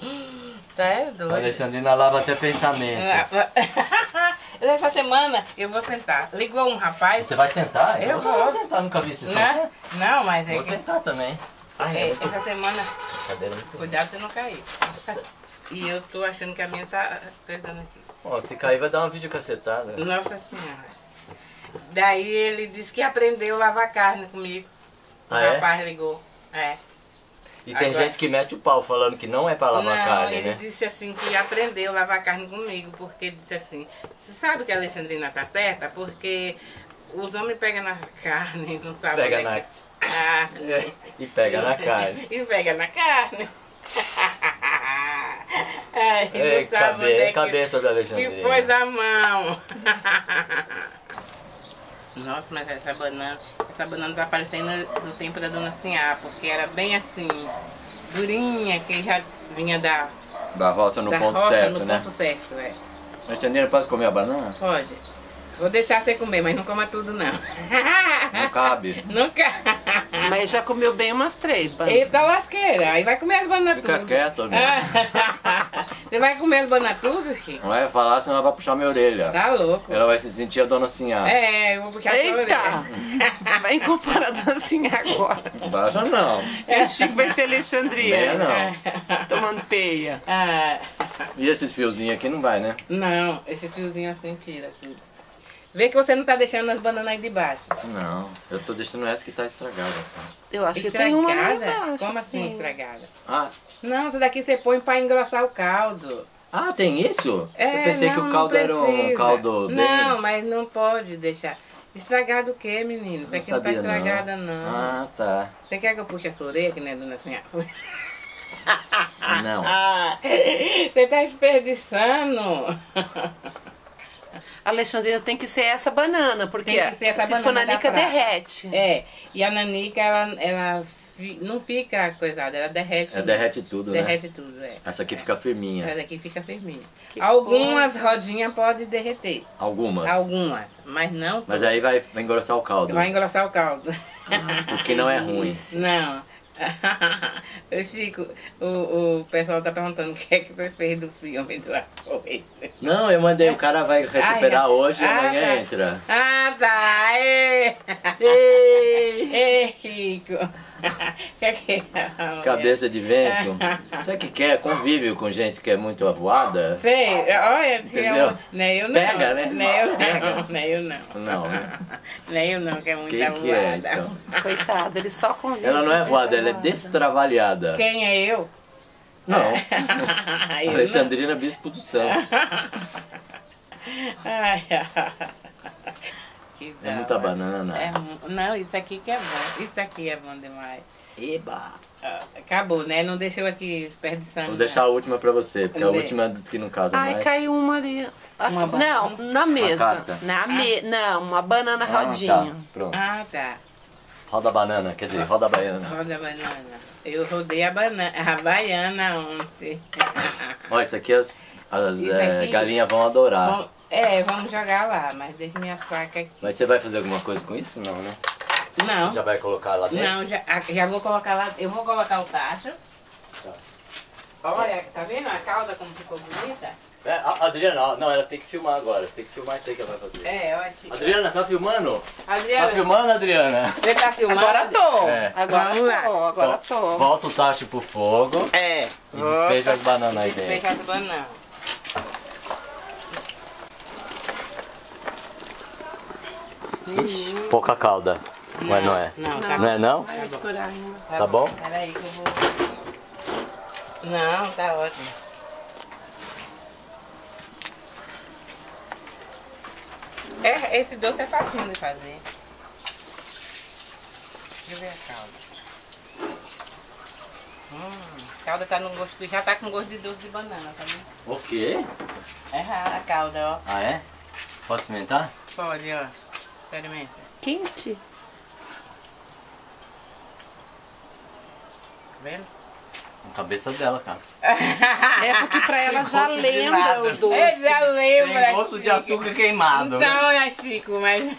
[SPEAKER 2] Tá é
[SPEAKER 1] A
[SPEAKER 2] doido.
[SPEAKER 1] Alexandrina lava até pensamento.
[SPEAKER 2] Essa semana eu vou sentar. Ligou um rapaz.
[SPEAKER 1] Você vai sentar?
[SPEAKER 2] Eu
[SPEAKER 1] vou
[SPEAKER 2] vou.
[SPEAKER 1] sentar, nunca vi você sentar.
[SPEAKER 2] Né? Não, mas é
[SPEAKER 1] Vou
[SPEAKER 2] que.
[SPEAKER 1] sentar também. Ai,
[SPEAKER 2] é,
[SPEAKER 1] eu tô...
[SPEAKER 2] essa semana,
[SPEAKER 1] muito...
[SPEAKER 2] cuidado pra não cair. E eu tô achando que a minha tá coisando aqui.
[SPEAKER 1] Ó, se cair vai dar uma videocassetada.
[SPEAKER 2] Nossa Senhora. Daí ele disse que aprendeu a lavar carne comigo. O
[SPEAKER 1] Ah, é?
[SPEAKER 2] rapaz ligou. É.
[SPEAKER 1] E tem
[SPEAKER 2] Agora-
[SPEAKER 1] gente que mete o pau falando que não é pra lavar
[SPEAKER 2] Não,
[SPEAKER 1] carne,
[SPEAKER 2] ele
[SPEAKER 1] né?
[SPEAKER 2] disse assim que aprendeu a lavar carne comigo, porque disse assim, você sabe que a Alexandrina tá certa? Porque os homens pegam na carne, não sabem
[SPEAKER 1] Pega
[SPEAKER 2] é
[SPEAKER 1] na
[SPEAKER 2] que- carne.
[SPEAKER 1] E pega na carne.
[SPEAKER 2] e pega na carne. Ai, não
[SPEAKER 1] Ei,
[SPEAKER 2] sabe
[SPEAKER 1] cabe-
[SPEAKER 2] é que-
[SPEAKER 1] cabeça da
[SPEAKER 2] Que
[SPEAKER 1] Alexandrina.
[SPEAKER 2] pôs a mão. Nossa, mas essa banana, essa banana tá parecendo do tempo da dona Sinhá, porque era bem assim, durinha, que já vinha da,
[SPEAKER 1] Da roça no
[SPEAKER 2] da
[SPEAKER 1] ponto
[SPEAKER 2] roça
[SPEAKER 1] certo,
[SPEAKER 2] no
[SPEAKER 1] né?
[SPEAKER 2] ponto certo, é.
[SPEAKER 1] Alexandrina, posso comer a banana?
[SPEAKER 2] Pode. Vou deixar você comer, mas não coma tudo não.
[SPEAKER 1] Não cabe.
[SPEAKER 2] Nunca.
[SPEAKER 4] Mas já comeu bem umas três bananas.
[SPEAKER 2] Eita lasqueira, aí vai comer as bananas
[SPEAKER 1] Fica
[SPEAKER 2] tudo.
[SPEAKER 1] quieto, né?
[SPEAKER 2] Você vai comer as bananas tudo, Chico?
[SPEAKER 1] Não vai falar, senão ela vai puxar minha orelha.
[SPEAKER 2] Tá louco.
[SPEAKER 1] Ela vai se sentir a dona Sinhá.
[SPEAKER 2] É, eu vou puxar a sua
[SPEAKER 4] Eita!
[SPEAKER 2] orelha.
[SPEAKER 4] Vai comparado assim agora.
[SPEAKER 1] Baixa não.
[SPEAKER 4] E o Chico vai ser Alexandria.
[SPEAKER 1] Meia não.
[SPEAKER 4] Tomando peia.
[SPEAKER 2] Ah,
[SPEAKER 1] E esses fiozinhos aqui não vai, né?
[SPEAKER 2] não, esse fiozinho assim tira tudo. Vê que você não tá deixando as bananas aí de baixo.
[SPEAKER 1] Não, eu tô deixando essa que tá estragada só.
[SPEAKER 4] Eu acho que tem uma lá
[SPEAKER 2] Estragada?
[SPEAKER 4] embaixo.
[SPEAKER 2] Como assim
[SPEAKER 4] sim.
[SPEAKER 2] estragada?
[SPEAKER 1] Ah,
[SPEAKER 2] Não, essa daqui você põe pra engrossar o caldo.
[SPEAKER 1] ah tem isso?
[SPEAKER 2] É,
[SPEAKER 1] eu pensei que
[SPEAKER 2] não,
[SPEAKER 1] o caldo era um caldo bem...
[SPEAKER 2] Não, mas não pode deixar. Estragado o quê, menino? Isso
[SPEAKER 1] Não
[SPEAKER 2] aqui não tá
[SPEAKER 1] sabia, não.
[SPEAKER 2] estragada, não.
[SPEAKER 1] Ah, tá.
[SPEAKER 2] Você quer que eu puxe a sua orelha, que não é dona Sinha?
[SPEAKER 1] Não.
[SPEAKER 2] Ah, você tá desperdiçando.
[SPEAKER 4] A Alexandrina tem que ser essa banana, porque
[SPEAKER 2] Tem que ser essa
[SPEAKER 4] se
[SPEAKER 2] banana
[SPEAKER 4] for nanica derrete.
[SPEAKER 2] É, e a nanica, ela, ela não fica coisada, ela derrete.
[SPEAKER 1] É, derrete tudo, né?
[SPEAKER 2] Derrete tudo, é.
[SPEAKER 1] Essa aqui fica firminha.
[SPEAKER 2] Essa daqui fica firminha.
[SPEAKER 4] Que
[SPEAKER 2] Algumas rodinhas podem derreter.
[SPEAKER 1] Algumas.
[SPEAKER 2] Algumas, mas não.
[SPEAKER 1] Mas aí vai, vai engrossar o caldo.
[SPEAKER 2] Vai engrossar o caldo.
[SPEAKER 1] O que não é ruim.
[SPEAKER 2] Não. Chico, o, o pessoal tá perguntando o que é que você fez do filme do arroz.
[SPEAKER 1] Não, eu mandei, o cara vai recuperar
[SPEAKER 2] Ai,
[SPEAKER 1] hoje e
[SPEAKER 2] ah,
[SPEAKER 1] amanhã
[SPEAKER 2] tá.
[SPEAKER 1] entra.
[SPEAKER 2] Ah, tá. Ê.
[SPEAKER 1] Ei!
[SPEAKER 2] Ei, Chico. É?
[SPEAKER 1] Cabeça de vento. Sabe o que quer? Convívio com gente que é muito avoada.
[SPEAKER 2] Sei, olha,
[SPEAKER 1] Entendeu?
[SPEAKER 2] eu, nem eu não.
[SPEAKER 1] Pega, né?
[SPEAKER 2] Nem eu não, nem eu não.
[SPEAKER 1] Não, né?
[SPEAKER 2] Nem eu não, que é muito
[SPEAKER 1] Quem que é,
[SPEAKER 2] voada.
[SPEAKER 1] então?
[SPEAKER 4] Coitada, ele só convive.
[SPEAKER 1] Ela não é
[SPEAKER 4] com gente
[SPEAKER 1] voada, ela é
[SPEAKER 4] avoada.
[SPEAKER 1] destravalhada.
[SPEAKER 2] Quem é eu?
[SPEAKER 1] Não.
[SPEAKER 2] Eu não.
[SPEAKER 1] Alexandrina Bispo dos Santos.
[SPEAKER 2] Ai, que
[SPEAKER 1] É muita banana.
[SPEAKER 2] É não, isso aqui que é bom. Isso aqui é bom demais.
[SPEAKER 1] Eba!
[SPEAKER 2] Ah, Acabou, né? Não deixou aqui desperdiçando.
[SPEAKER 1] Vou deixar a última pra você, porque a
[SPEAKER 2] Cadê?
[SPEAKER 1] última diz que não casa
[SPEAKER 4] Ai,
[SPEAKER 1] mais.
[SPEAKER 4] caiu uma ali. Ah,
[SPEAKER 2] Uma
[SPEAKER 4] não, na mesa. Na me... Não, uma banana
[SPEAKER 1] Ah,
[SPEAKER 4] rodinha.
[SPEAKER 1] tá. Pronto.
[SPEAKER 2] Ah, tá.
[SPEAKER 1] Roda a banana, quer dizer, roda a baiana.
[SPEAKER 2] Roda a banana. Eu rodei a banana, a baiana ontem.
[SPEAKER 1] Ó, isso aqui as, as
[SPEAKER 2] Isso
[SPEAKER 1] é,
[SPEAKER 2] aqui-
[SPEAKER 1] galinhas vão adorar.
[SPEAKER 2] Bom, é, vamos jogar lá, mas deixa minha faca aqui.
[SPEAKER 1] Mas você vai fazer alguma coisa com isso? Não, né?
[SPEAKER 2] Não,
[SPEAKER 1] Já vai colocar lá dentro?
[SPEAKER 2] não, já, já vou colocar lá. Eu vou colocar o tacho.
[SPEAKER 1] Tá.
[SPEAKER 2] Olha, tá vendo a calda como ficou bonita?
[SPEAKER 1] É, a Adriana, não, ela tem que filmar agora. Tem que filmar isso aí que ela vai fazer.
[SPEAKER 2] É, ótimo.
[SPEAKER 1] Adriana, tá filmando? Tá
[SPEAKER 2] Adriana,
[SPEAKER 1] filmando, Adriana?
[SPEAKER 2] você tá filmando?
[SPEAKER 4] Agora tô.
[SPEAKER 1] É.
[SPEAKER 4] Agora
[SPEAKER 2] Vamos lá.
[SPEAKER 4] tô, agora
[SPEAKER 1] Ó,
[SPEAKER 4] tô.
[SPEAKER 1] Volta o tacho pro fogo
[SPEAKER 2] É.
[SPEAKER 1] e despeja as bananas aí dentro.
[SPEAKER 2] Despeja as bananas.
[SPEAKER 1] Ixi, pouca calda. Mas não é.
[SPEAKER 2] Não, tá
[SPEAKER 1] Não é não?
[SPEAKER 4] Vai misturar ainda.
[SPEAKER 1] Tá bom?
[SPEAKER 2] Peraí que eu vou... Não, tá ótimo. É, esse doce é facinho de fazer. Deixa eu ver a calda. Hum, a calda tá no gosto, já tá com gosto de doce de banana, tá vendo?
[SPEAKER 1] O quê?
[SPEAKER 2] É rara a calda, ó.
[SPEAKER 1] Ah, é? Posso experimentar?
[SPEAKER 2] Pode, ó. Experimenta.
[SPEAKER 4] Quente.
[SPEAKER 2] Tá vendo?
[SPEAKER 1] Na cabeça dela, cara.
[SPEAKER 4] É porque pra ela já lembra o doce.
[SPEAKER 2] Ele já lembra,
[SPEAKER 1] Tem gosto de açúcar queimado. né?
[SPEAKER 2] Então, é Chico, mas...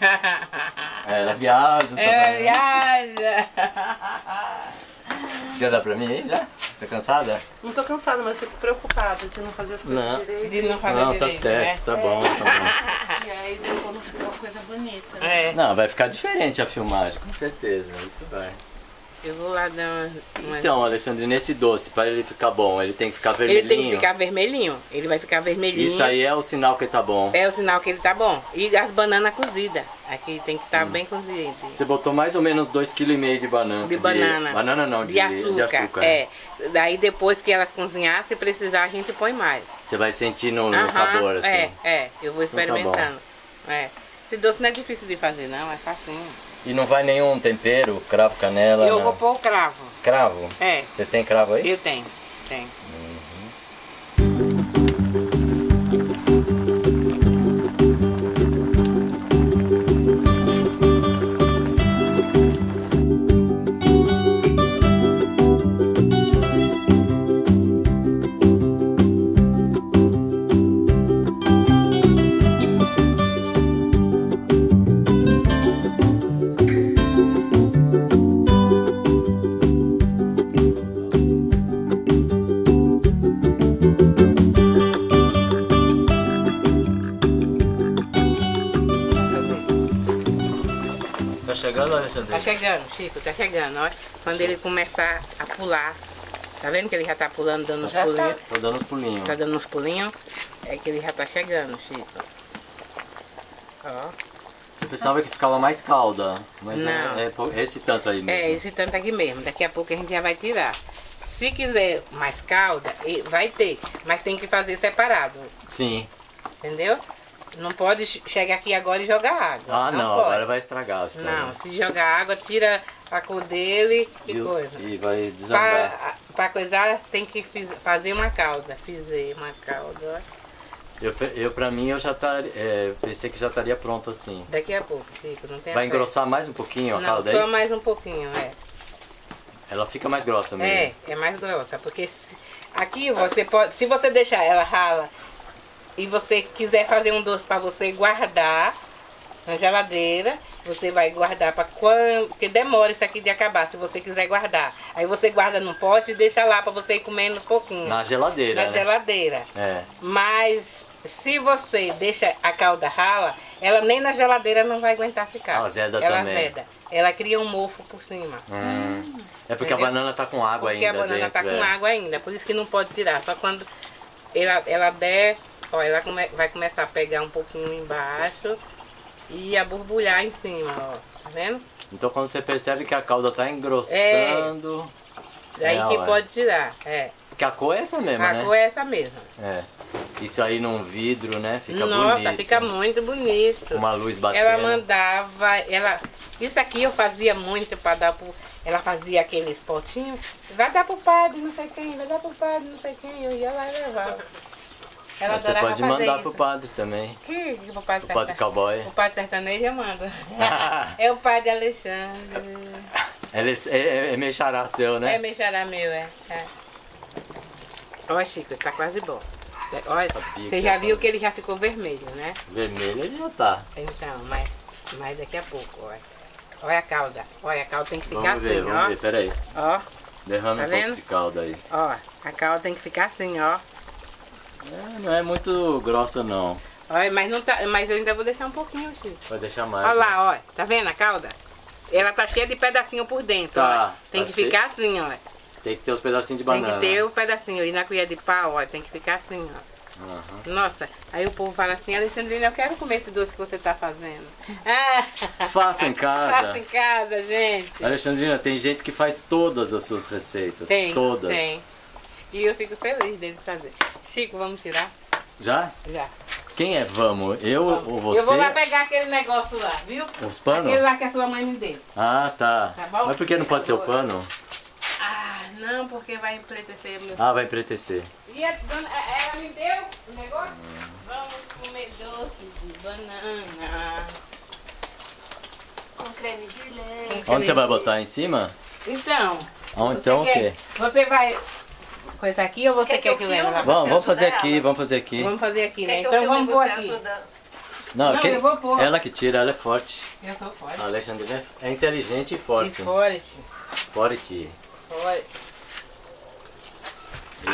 [SPEAKER 1] É, ela viaja,
[SPEAKER 2] É,
[SPEAKER 1] banana.
[SPEAKER 2] viaja.
[SPEAKER 1] Quer dar pra mim aí já? Tá cansada?
[SPEAKER 4] Não tô cansada, mas fico preocupada de não fazer as coisas
[SPEAKER 1] Não.
[SPEAKER 4] direito.
[SPEAKER 2] De não fazer
[SPEAKER 1] Não, tá
[SPEAKER 2] direito,
[SPEAKER 1] certo,
[SPEAKER 2] né?
[SPEAKER 1] tá bom, tá
[SPEAKER 4] E aí depois não fica uma coisa bonita.
[SPEAKER 2] É.
[SPEAKER 1] bom. Não, vai ficar diferente a filmagem, com certeza. Isso vai.
[SPEAKER 2] Eu vou lá dar uma... uma-
[SPEAKER 1] Então, Alexandre, nesse doce, para ele ficar bom, ele tem que ficar
[SPEAKER 2] ele
[SPEAKER 1] vermelhinho.
[SPEAKER 2] tem que ficar vermelhinho. Ele vai ficar vermelhinho.
[SPEAKER 1] Isso aí é o sinal que ele tá bom.
[SPEAKER 2] É o sinal que ele tá bom. E as bananas cozidas. Aqui tem que estar bem cozido.
[SPEAKER 1] Você botou mais ou menos 2,5 kg de banana.
[SPEAKER 2] De banana.
[SPEAKER 1] banana não, de,
[SPEAKER 2] de açúcar.
[SPEAKER 1] de açúcar.
[SPEAKER 2] É. Daí depois que elas cozinhar, se precisar, a gente põe mais.
[SPEAKER 1] Você vai sentir no, no
[SPEAKER 2] Aham,
[SPEAKER 1] sabor, assim.
[SPEAKER 2] É, é. Eu vou
[SPEAKER 1] Então tá
[SPEAKER 2] experimentando. é. Esse doce não é difícil de fazer, não. É facinho.
[SPEAKER 1] E não vai nenhum tempero, cravo, canela?
[SPEAKER 2] eu
[SPEAKER 1] não?
[SPEAKER 2] vou pôr o cravo.
[SPEAKER 1] Cravo?
[SPEAKER 2] É.
[SPEAKER 1] Você tem cravo aí?
[SPEAKER 2] Eu tenho. Tenho.
[SPEAKER 1] Tá chegando, Alexandre?
[SPEAKER 2] Tá chegando, Chico, tá chegando. Olha, quando ele começar a pular, tá vendo que ele já tá pulando, dando uns
[SPEAKER 4] Já tá.
[SPEAKER 2] pulinhos?
[SPEAKER 1] Tô dando os pulinhos.
[SPEAKER 2] Tá dando uns pulinhos? É que ele já tá chegando, Chico. Ó.
[SPEAKER 1] Eu pensava que ficava mais calda, mas é,
[SPEAKER 2] Não.
[SPEAKER 1] é esse tanto aí mesmo.
[SPEAKER 2] É, esse tanto aqui mesmo. Daqui a pouco a gente já vai tirar. Se quiser mais calda, e- vai ter. Mas tem que fazer separado.
[SPEAKER 1] Sim.
[SPEAKER 2] Entendeu? Não pode che- chegar aqui agora e jogar água.
[SPEAKER 1] Ah, não,
[SPEAKER 2] pode.
[SPEAKER 1] agora vai estragar.
[SPEAKER 2] Não, se jogar água, tira a cor dele e,
[SPEAKER 1] E,
[SPEAKER 2] coisa.
[SPEAKER 1] e vai desandar.
[SPEAKER 2] Pra, pra coisar, tem que fiz- fazer uma calda. Fizer uma calda.
[SPEAKER 1] Eu, eu, pra mim, eu já tá, é, pensei que já estaria pronto assim.
[SPEAKER 2] Daqui a pouco, Chico. Não tem
[SPEAKER 1] Vai engrossar mais um pouquinho a
[SPEAKER 2] Não,
[SPEAKER 1] calda, é
[SPEAKER 2] só
[SPEAKER 1] isso?
[SPEAKER 2] mais um pouquinho, é.
[SPEAKER 1] Ela fica mais grossa mesmo.
[SPEAKER 2] É, é mais grossa, porque se- aqui você pode, se você deixar ela rala e você quiser fazer um doce para você guardar na geladeira, você vai guardar para quando, porque demora isso aqui de acabar, se você quiser guardar. Aí você guarda no pote e deixa lá para você ir comendo um pouquinho
[SPEAKER 1] Na geladeira,
[SPEAKER 2] na
[SPEAKER 1] né?
[SPEAKER 2] geladeira.
[SPEAKER 1] É.
[SPEAKER 2] Mas se você deixa a calda rala, ela nem na geladeira não vai aguentar ficar.
[SPEAKER 1] Ela azeda
[SPEAKER 2] ela
[SPEAKER 1] também.
[SPEAKER 2] azeda. Ela cria um mofo por cima.
[SPEAKER 1] Hum. É porque
[SPEAKER 2] Entendeu?
[SPEAKER 1] a banana tá com água
[SPEAKER 2] Porque
[SPEAKER 1] ainda
[SPEAKER 2] a banana
[SPEAKER 1] dentro.
[SPEAKER 2] tá com
[SPEAKER 1] é.
[SPEAKER 2] água ainda, por isso que não pode tirar. Só quando ela, ela der, ó, ela come- vai começar a pegar um pouquinho embaixo e a borbulhar em cima, ó. Tá vendo?
[SPEAKER 1] Então quando você percebe que a calda tá engrossando...
[SPEAKER 2] Daí
[SPEAKER 1] É,
[SPEAKER 2] que
[SPEAKER 1] ó, é.
[SPEAKER 2] pode tirar. É.
[SPEAKER 1] Porque a cor é essa mesmo,
[SPEAKER 2] a
[SPEAKER 1] né?
[SPEAKER 2] cor é essa mesma.
[SPEAKER 1] É. Isso aí num vidro, né? Fica
[SPEAKER 2] Nossa,
[SPEAKER 1] bonito.
[SPEAKER 2] fica muito bonito.
[SPEAKER 1] Uma luz batendo.
[SPEAKER 2] Ela mandava, ela. Isso aqui eu fazia muito para dar pro. Ela fazia aqueles potinhos. Vai dar pro padre, não sei quem, vai dar pro padre, não sei quem. Eu ia lá e levava. Ela
[SPEAKER 1] Você pode mandar
[SPEAKER 2] isso.
[SPEAKER 1] pro padre também.
[SPEAKER 2] Que, o padre
[SPEAKER 1] O padre cowboy.
[SPEAKER 2] O padre sertanejo eu mando. é o padre Alexandre.
[SPEAKER 1] Ele é, é, é meio xará seu,
[SPEAKER 2] É
[SPEAKER 1] né?
[SPEAKER 2] meu xará meu, é. é. Olha, Chico, tá quase bom. Olha, você já viu que ele já ficou vermelho, né?
[SPEAKER 1] Vermelho ele já tá.
[SPEAKER 2] Então, mas, mas daqui a pouco, olha. Olha a calda. Olha, a calda tem que ficar
[SPEAKER 1] Vamos ver,
[SPEAKER 2] assim,
[SPEAKER 1] vamos
[SPEAKER 2] ó.
[SPEAKER 1] ver. Pera aí.
[SPEAKER 2] Ó,
[SPEAKER 1] Derrame
[SPEAKER 2] Tá
[SPEAKER 1] um pouco de calda aí.
[SPEAKER 2] ó. A calda tem que ficar assim, ó.
[SPEAKER 1] É, não é muito grossa não.
[SPEAKER 2] Olha, mas, não tá, mas eu ainda vou deixar um pouquinho, Chico.
[SPEAKER 1] Vai deixar mais.
[SPEAKER 2] Olha
[SPEAKER 1] né?
[SPEAKER 2] lá, ó. Tá vendo a calda? Ela tá cheia de pedacinho por dentro,
[SPEAKER 1] Tá,
[SPEAKER 2] ó. Tem
[SPEAKER 1] tá
[SPEAKER 2] que
[SPEAKER 1] cheio.
[SPEAKER 2] ficar assim, ó.
[SPEAKER 1] Tem que ter os pedacinhos de
[SPEAKER 2] Tem
[SPEAKER 1] banana.
[SPEAKER 2] que ter o pedacinho. E na colher de pau, ó, tem que ficar assim, ó.
[SPEAKER 1] Aham.
[SPEAKER 2] Nossa, aí o povo fala assim, Alexandrina, eu quero comer esse doce que você tá fazendo.
[SPEAKER 1] Faça em casa.
[SPEAKER 2] Faça em casa, gente.
[SPEAKER 1] Alexandrina, tem gente que faz todas as suas receitas.
[SPEAKER 2] Tem,
[SPEAKER 1] todas.
[SPEAKER 2] tem. E eu fico feliz dele fazer. Chico, vamos tirar?
[SPEAKER 1] Já?
[SPEAKER 2] Já.
[SPEAKER 1] Quem é vamos? Eu ou você?
[SPEAKER 2] Eu vou lá pegar aquele negócio lá, viu?
[SPEAKER 1] Os panos?
[SPEAKER 2] Aquele lá que a sua mãe me deu.
[SPEAKER 1] Ah, tá.
[SPEAKER 2] Tá bom?
[SPEAKER 1] Mas por que não pode ser o pano?
[SPEAKER 2] Ah, não, porque vai empretecer meu...
[SPEAKER 1] Ah, vai empretecer.
[SPEAKER 2] E a dona, ela me deu o negócio? Vamos comer doce de banana.
[SPEAKER 4] Com creme de leite.
[SPEAKER 1] Onde você vai botar? Em cima?
[SPEAKER 2] Então. Você
[SPEAKER 1] então o quê?
[SPEAKER 2] Você vai coisa aqui ou você
[SPEAKER 4] Quer que
[SPEAKER 2] quer,
[SPEAKER 4] eu
[SPEAKER 2] que, leve lá?
[SPEAKER 1] Vamos, vamos fazer
[SPEAKER 4] ajuda
[SPEAKER 1] aqui,
[SPEAKER 4] ela?
[SPEAKER 1] vamos fazer aqui.
[SPEAKER 2] Vamos fazer aqui, né?
[SPEAKER 4] Que
[SPEAKER 2] Então vamos pôr aqui.
[SPEAKER 4] ajuda?
[SPEAKER 1] Não,
[SPEAKER 2] Não,
[SPEAKER 1] quem-
[SPEAKER 2] eu vou pôr.
[SPEAKER 1] ela que tira, ela é forte.
[SPEAKER 2] Eu sou forte.
[SPEAKER 1] A Alexandrina é inteligente e
[SPEAKER 2] E
[SPEAKER 1] forte.
[SPEAKER 2] forte.
[SPEAKER 1] Forte.
[SPEAKER 2] Forte.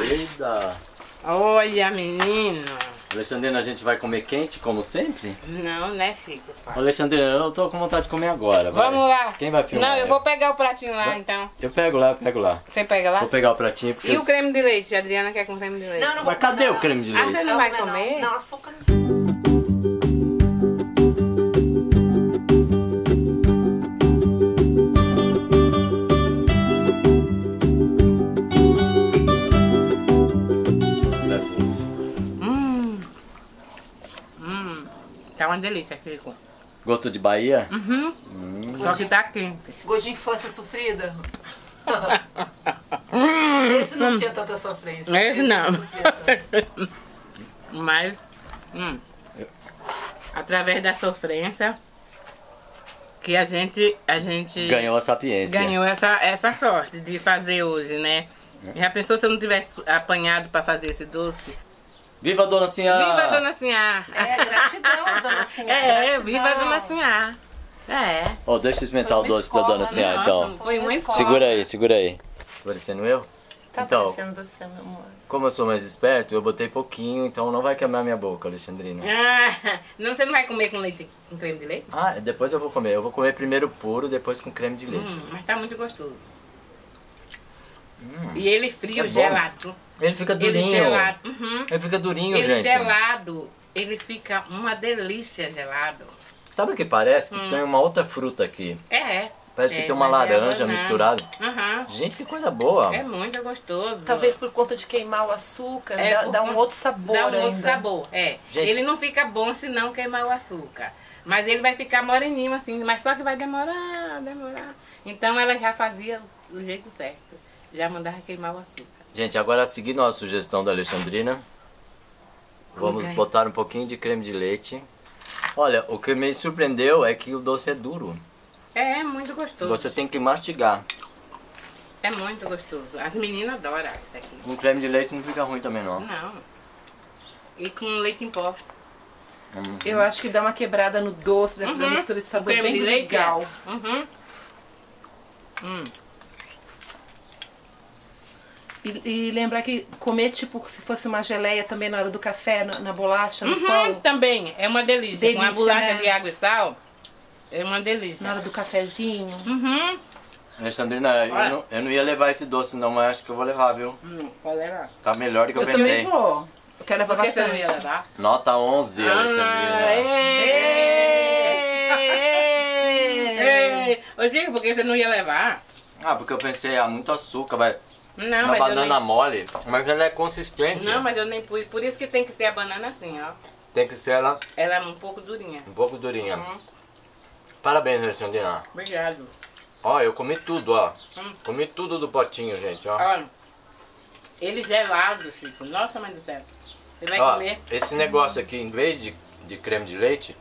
[SPEAKER 1] Eita.
[SPEAKER 2] Olha, menino.
[SPEAKER 1] Alexandrina, a gente vai comer quente, como sempre?
[SPEAKER 2] Não, né, Chico?
[SPEAKER 1] Alexandrina, eu tô com vontade de comer agora. vai.
[SPEAKER 2] Vamos lá.
[SPEAKER 1] Quem vai filmar?
[SPEAKER 2] Não, eu vou pegar o pratinho lá,
[SPEAKER 1] Vai.
[SPEAKER 2] então.
[SPEAKER 1] Eu pego lá, eu pego lá.
[SPEAKER 2] Você pega lá?
[SPEAKER 1] Vou pegar o pratinho porque.
[SPEAKER 2] E o creme de leite? A Adriana quer com creme de leite.
[SPEAKER 4] Não, não vou
[SPEAKER 1] Mas cadê
[SPEAKER 4] comer,
[SPEAKER 1] o creme de
[SPEAKER 2] Ah,
[SPEAKER 1] leite?
[SPEAKER 2] você não vai comer?
[SPEAKER 4] Não, açúcar não.
[SPEAKER 2] Uma delícia, Chico.
[SPEAKER 1] Gosto de Bahia?
[SPEAKER 2] Uhum. Só que tá quente.
[SPEAKER 4] Gosto de infância sofrida? Esse não tinha tanta sofrência.
[SPEAKER 2] Esse não.
[SPEAKER 4] sofria.
[SPEAKER 2] Mas, hum, através da sofrência, que a gente, a gente
[SPEAKER 1] Ganhou a sapiência.
[SPEAKER 2] ganhou essa, essa sorte de fazer hoje, né? Já pensou se eu não tivesse apanhado para fazer esse doce?
[SPEAKER 1] Viva a Dona Sinhá!
[SPEAKER 2] Viva a Dona Sinhá!
[SPEAKER 4] É, gratidão, dona Sinhá.
[SPEAKER 2] É,
[SPEAKER 4] gratidão.
[SPEAKER 2] viva a Dona Sinhá! É.
[SPEAKER 1] Ó, deixa eu experimentar o doce da
[SPEAKER 4] escola,
[SPEAKER 1] Dona
[SPEAKER 4] né?
[SPEAKER 1] Sinhá,
[SPEAKER 2] Nossa,
[SPEAKER 1] então.
[SPEAKER 2] Foi uma escola.
[SPEAKER 1] Segura aí, segura aí. Parecendo eu?
[SPEAKER 4] Tá
[SPEAKER 1] Então.
[SPEAKER 4] parecendo você, meu amor.
[SPEAKER 1] Como eu sou mais esperto, eu botei pouquinho, então não vai queimar minha boca, Alexandrina.
[SPEAKER 2] Ah, não, você não vai comer com leite, com creme de leite?
[SPEAKER 1] Ah, depois eu vou comer. Eu vou comer primeiro puro, depois com creme de leite.
[SPEAKER 2] Hum, mas tá muito gostoso. E ele frio,
[SPEAKER 1] É
[SPEAKER 2] gelado.
[SPEAKER 1] Ele fica
[SPEAKER 2] Ele
[SPEAKER 1] durinho.
[SPEAKER 2] gelado. Uhum.
[SPEAKER 1] Ele fica durinho,
[SPEAKER 2] Ele
[SPEAKER 1] gente.
[SPEAKER 2] gelado. Ele fica uma delícia gelado.
[SPEAKER 1] Sabe o que parece? Que tem uma outra fruta aqui.
[SPEAKER 2] É.
[SPEAKER 1] Parece
[SPEAKER 2] é,
[SPEAKER 1] que tem uma
[SPEAKER 2] é
[SPEAKER 1] laranja misturada.
[SPEAKER 2] Aham.
[SPEAKER 1] Gente, que coisa boa.
[SPEAKER 2] É muito gostoso.
[SPEAKER 4] Talvez por conta de queimar o açúcar,
[SPEAKER 2] É,
[SPEAKER 4] dá, dá um outro sabor
[SPEAKER 2] Dá um
[SPEAKER 4] ainda.
[SPEAKER 2] outro sabor, é.
[SPEAKER 1] Gente.
[SPEAKER 2] Ele não fica bom se não queimar o açúcar. Mas ele vai ficar moreninho assim, mas só que vai demorar, demorar. Então ela já fazia do jeito certo. Já mandava queimar o açúcar.
[SPEAKER 1] Gente, agora seguindo a sugestão da Alexandrina, vamos botar um pouquinho de creme de leite. Olha, o que me surpreendeu é que o doce é duro.
[SPEAKER 2] É, é muito gostoso.
[SPEAKER 1] Você tem que mastigar.
[SPEAKER 2] É muito gostoso. As meninas adoram isso aqui.
[SPEAKER 1] Com creme de leite não fica ruim também não.
[SPEAKER 2] Não. E com leite em pó.
[SPEAKER 1] Hum.
[SPEAKER 4] Eu acho que dá uma quebrada no doce, dessa
[SPEAKER 2] Uhum.
[SPEAKER 4] mistura de
[SPEAKER 2] O
[SPEAKER 4] sabor
[SPEAKER 2] creme
[SPEAKER 4] bem
[SPEAKER 2] de leite,
[SPEAKER 4] legal.
[SPEAKER 2] é. Uhum. Hum.
[SPEAKER 4] E, e lembrar que comer tipo se fosse uma geleia também na hora do café, na, na bolacha, no
[SPEAKER 2] Uhum,
[SPEAKER 4] pão,
[SPEAKER 2] também. É uma delícia.
[SPEAKER 4] Delícia,
[SPEAKER 2] com a bolacha
[SPEAKER 4] né?
[SPEAKER 2] de água e sal, é uma
[SPEAKER 4] na
[SPEAKER 2] delícia.
[SPEAKER 4] hora do cafezinho.
[SPEAKER 2] Uhum.
[SPEAKER 1] Alexandrina, eu não, eu não ia levar esse doce não, mas acho que eu vou levar, viu?
[SPEAKER 2] Hum, pode levar.
[SPEAKER 1] Tá melhor do que eu,
[SPEAKER 4] Eu
[SPEAKER 1] pensei.
[SPEAKER 4] também vou. Eu quero levar
[SPEAKER 2] Por que você não
[SPEAKER 4] bastante.
[SPEAKER 2] ia levar?
[SPEAKER 1] Nota 11,
[SPEAKER 2] Ah,
[SPEAKER 1] Alexandrina.
[SPEAKER 2] Ei! Ei! Ô, Chico, por que você não ia levar?
[SPEAKER 1] Ah, porque eu pensei, ah, muito açúcar, vai.
[SPEAKER 2] Não,
[SPEAKER 1] Uma
[SPEAKER 2] mas eu
[SPEAKER 1] banana
[SPEAKER 2] nem...
[SPEAKER 1] mole, mas ela é consistente.
[SPEAKER 2] Não, mas eu nem pus. Por isso que tem que ser a banana assim, ó.
[SPEAKER 1] Tem que ser ela
[SPEAKER 2] Ela é um pouco durinha.
[SPEAKER 1] um pouco durinha.
[SPEAKER 2] Uhum.
[SPEAKER 1] Parabéns, Alexandrina.
[SPEAKER 2] Obrigado.
[SPEAKER 1] Ó, eu comi tudo, ó.
[SPEAKER 2] Hum.
[SPEAKER 1] Comi tudo do potinho, gente, ó.
[SPEAKER 2] Olha, ele gelado, Chico. Nossa, mãe do céu. Você vai
[SPEAKER 1] Ó,
[SPEAKER 2] comer?
[SPEAKER 1] esse negócio aqui, em vez de, de creme de leite,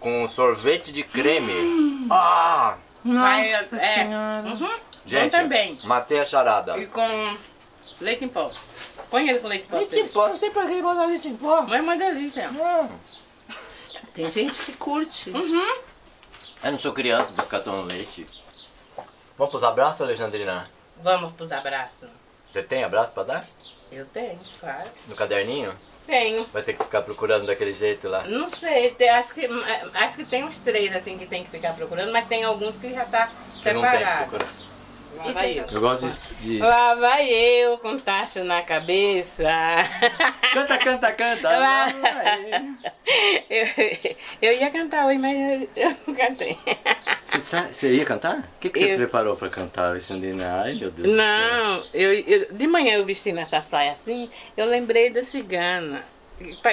[SPEAKER 1] com sorvete de creme. Ah!
[SPEAKER 2] Vai,
[SPEAKER 4] Nossa
[SPEAKER 2] é,
[SPEAKER 4] senhora.
[SPEAKER 2] Uhum.
[SPEAKER 1] Gente,
[SPEAKER 2] também.
[SPEAKER 1] matei a charada.
[SPEAKER 2] E com leite em pó. Põe ele com leite em pó.
[SPEAKER 1] Leite em pó, não sei pra que botar leite em pó.
[SPEAKER 2] Mas é uma delícia.
[SPEAKER 1] Hum.
[SPEAKER 4] Tem gente que curte.
[SPEAKER 2] Uhum.
[SPEAKER 1] Eu não sou criança pra ficar tomando leite. Vamos pros abraços, Alexandrina?
[SPEAKER 2] Vamos pros abraços.
[SPEAKER 1] Você tem abraço pra dar?
[SPEAKER 2] Eu tenho, claro.
[SPEAKER 1] No caderninho?
[SPEAKER 2] Tenho.
[SPEAKER 1] Vai ter que ficar procurando daquele jeito lá.
[SPEAKER 2] Não sei, tem- acho, que, é, acho que tem uns três assim que tem que ficar procurando, mas tem alguns que já tá
[SPEAKER 1] Que não tem que
[SPEAKER 2] separado.
[SPEAKER 1] procurar.
[SPEAKER 2] Lá vai eu.
[SPEAKER 1] Eu gosto de.
[SPEAKER 2] Lá vai eu com tacho na cabeça.
[SPEAKER 1] Canta, canta, canta.
[SPEAKER 2] Lá- eu, eu ia cantar hoje, mas eu, não cantei.
[SPEAKER 1] Você, sa- você ia cantar? O que, que você
[SPEAKER 2] Eu-
[SPEAKER 1] preparou pra cantar, Alexandrina? Ai, meu Deus do céu.
[SPEAKER 2] Não, eu, eu- de manhã eu vestindo essa saia assim, eu lembrei da cigana.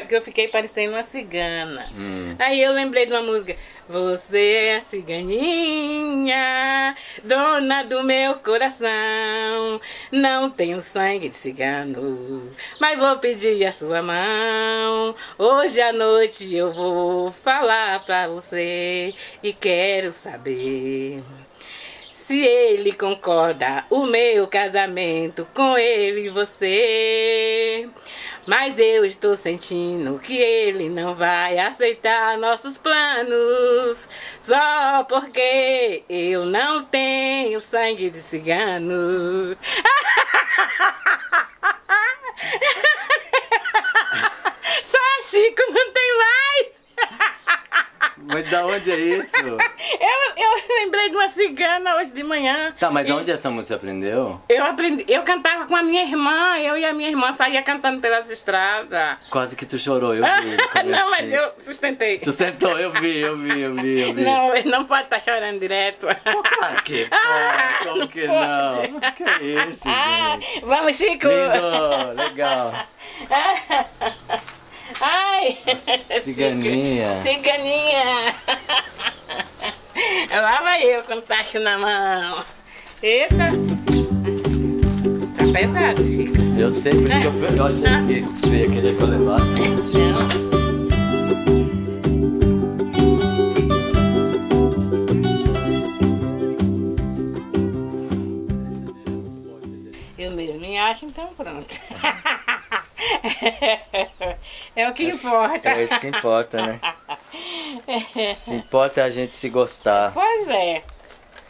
[SPEAKER 2] Que eu fiquei parecendo uma cigana.
[SPEAKER 1] Hum.
[SPEAKER 2] Aí eu lembrei de uma música. Você é a ciganinha, dona do meu coração. Não tenho sangue de cigano, mas vou pedir a sua mão. Hoje à noite eu vou falar pra você e quero saber. Se ele concorda o meu casamento com ele e você. Mas eu estou sentindo que ele não vai aceitar nossos planos. Só porque eu não tenho sangue de cigano. Só Chico não tem mais.
[SPEAKER 1] Mas da onde é isso?
[SPEAKER 2] Eu, lembrei de uma cigana hoje de manhã.
[SPEAKER 1] Tá, mas
[SPEAKER 2] E
[SPEAKER 1] onde essa música aprendeu?
[SPEAKER 2] Eu aprendi, eu cantava com a minha irmã, eu e a minha irmã saía cantando pelas estradas.
[SPEAKER 1] Quase que tu chorou, eu vi.
[SPEAKER 2] não, mas eu sustentei.
[SPEAKER 1] Sustentou, eu vi, eu vi, eu vi, eu vi.
[SPEAKER 2] Não, ele não pode estar chorando direto.
[SPEAKER 1] Pô, claro que
[SPEAKER 2] Ah,
[SPEAKER 1] pode, como que
[SPEAKER 2] pode.
[SPEAKER 1] não? Que é isso,
[SPEAKER 2] Ah,
[SPEAKER 1] gente?
[SPEAKER 2] vamos, Chico!
[SPEAKER 1] Lindo, legal.
[SPEAKER 2] Ai!
[SPEAKER 1] Ciganinha.
[SPEAKER 2] Ciganinha! Lá vai eu com o tacho na mão. Eita! Tá pesado, Chico.
[SPEAKER 1] Eu sei, por isso que eu, eu achei que você ia querer que eu levasse.
[SPEAKER 2] Não. Eu mesmo me acho, então pronto. É o que importa.
[SPEAKER 1] É isso que importa, né? Se importa é a gente se gostar.
[SPEAKER 2] Pois é.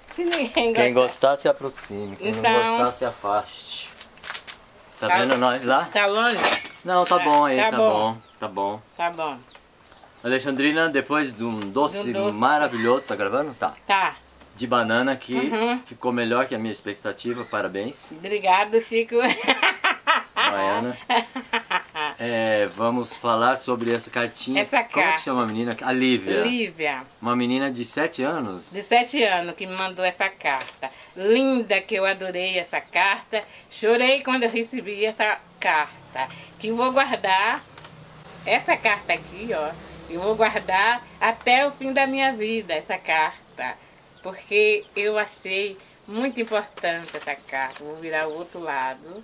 [SPEAKER 2] Se ninguém
[SPEAKER 1] Quem
[SPEAKER 2] gostar.
[SPEAKER 1] gostar se aproxime, quem
[SPEAKER 2] Então-
[SPEAKER 1] não gostar se afaste. Tá
[SPEAKER 2] Tá.
[SPEAKER 1] vendo nós lá?
[SPEAKER 2] Tá longe?
[SPEAKER 1] Não, tá bom aí,
[SPEAKER 2] Tá
[SPEAKER 1] tá,
[SPEAKER 2] bom.
[SPEAKER 1] bom. tá bom.
[SPEAKER 2] Tá bom.
[SPEAKER 1] Alexandrina, depois de um doce,
[SPEAKER 2] um doce.
[SPEAKER 1] maravilhoso, tá gravando? Tá.
[SPEAKER 2] Tá.
[SPEAKER 1] De banana que
[SPEAKER 2] Uhum.
[SPEAKER 1] ficou melhor que a minha expectativa, parabéns.
[SPEAKER 2] Obrigado, Chico.
[SPEAKER 1] Baiana. É, vamos falar sobre essa cartinha.
[SPEAKER 2] Essa
[SPEAKER 1] Como
[SPEAKER 2] carta.
[SPEAKER 1] que chama a menina? A Lívia.
[SPEAKER 2] Lívia,
[SPEAKER 1] Uma menina de 7 anos.
[SPEAKER 2] de 7 anos, que me mandou essa carta. Linda, que eu adorei essa carta. Chorei quando eu recebi essa carta. Que vou guardar essa carta aqui, ó. Eu vou guardar até o fim da minha vida essa carta. Porque eu achei muito importante essa carta. Vou virar o outro lado.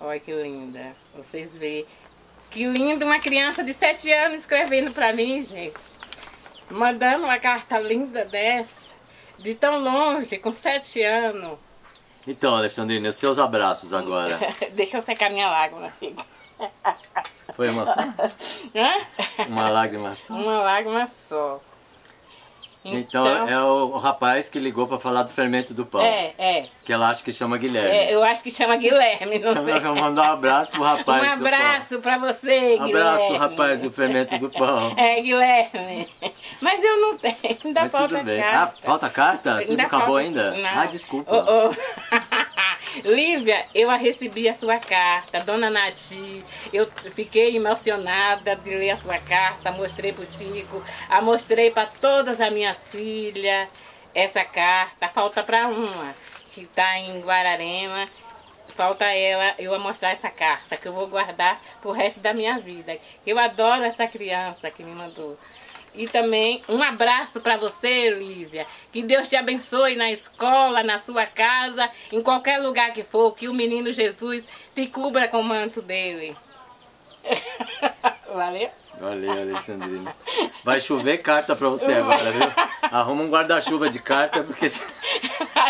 [SPEAKER 2] Olha que linda. Vocês veem. Que lindo uma criança de 7 anos escrevendo pra mim, gente. Mandando uma carta linda dessa. De tão longe, com 7 anos.
[SPEAKER 1] Então, Alexandrina, os seus abraços agora.
[SPEAKER 2] Deixa eu secar minha lágrima, filho.
[SPEAKER 1] Foi uma só?
[SPEAKER 2] Hã?
[SPEAKER 1] Uma lágrima só?
[SPEAKER 2] Uma lágrima só.
[SPEAKER 1] Então, é o, rapaz que ligou pra falar do fermento do pão.
[SPEAKER 2] É, é,
[SPEAKER 1] Que ela acha que chama Guilherme.
[SPEAKER 2] é, Eu acho que chama Guilherme, não
[SPEAKER 1] Então,
[SPEAKER 2] sei.
[SPEAKER 1] vou mandar um abraço pro rapaz.
[SPEAKER 2] Um abraço pra você. Guilherme.
[SPEAKER 1] Abraço, rapaz do fermento do pão.
[SPEAKER 2] É, Guilherme. Mas eu não tenho, ainda
[SPEAKER 1] Mas
[SPEAKER 2] falta
[SPEAKER 1] tudo bem.
[SPEAKER 2] carta.
[SPEAKER 1] Ah, falta carta? Você não acabou
[SPEAKER 2] falta-
[SPEAKER 1] ainda?
[SPEAKER 2] Não.
[SPEAKER 1] Ah, desculpa.
[SPEAKER 2] Ô, ô. Lívia, eu recebi a sua carta, Dona Nati. Eu fiquei emocionada de ler a sua carta, mostrei pro Chico, a mostrei para todas as minhas filhas essa carta. Falta para uma, que está em Guararema. Falta ela, eu a mostrar essa carta, que eu vou guardar pro resto da minha vida. Eu adoro essa criança que me mandou. E também um abraço para você, Lívia. Que Deus te abençoe na escola, na sua casa, em qualquer lugar que for. Que o menino Jesus te cubra com o manto dele. Valeu?
[SPEAKER 1] Valeu, Alexandrina. Vai chover carta pra você agora, viu? Arruma um guarda-chuva de carta, porque você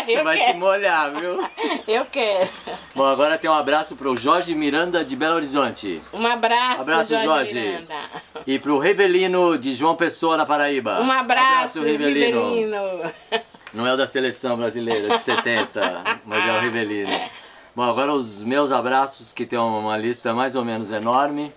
[SPEAKER 2] Eu
[SPEAKER 1] vai se
[SPEAKER 2] quero.
[SPEAKER 1] molhar, viu?
[SPEAKER 2] Eu quero.
[SPEAKER 1] Bom, agora tem um abraço pro Jorge Miranda de Belo Horizonte.
[SPEAKER 2] Um abraço,
[SPEAKER 1] Abraço,
[SPEAKER 2] Jorge,
[SPEAKER 1] Jorge.
[SPEAKER 2] Miranda.
[SPEAKER 1] E pro Revelino de João Pessoa, na Paraíba.
[SPEAKER 2] Um abraço,
[SPEAKER 1] Rivelino.
[SPEAKER 2] Rivelino.
[SPEAKER 1] Não é o da seleção brasileira de 70, mas é o Rivelino. Bom, agora os meus abraços, que tem uma lista mais ou menos enorme.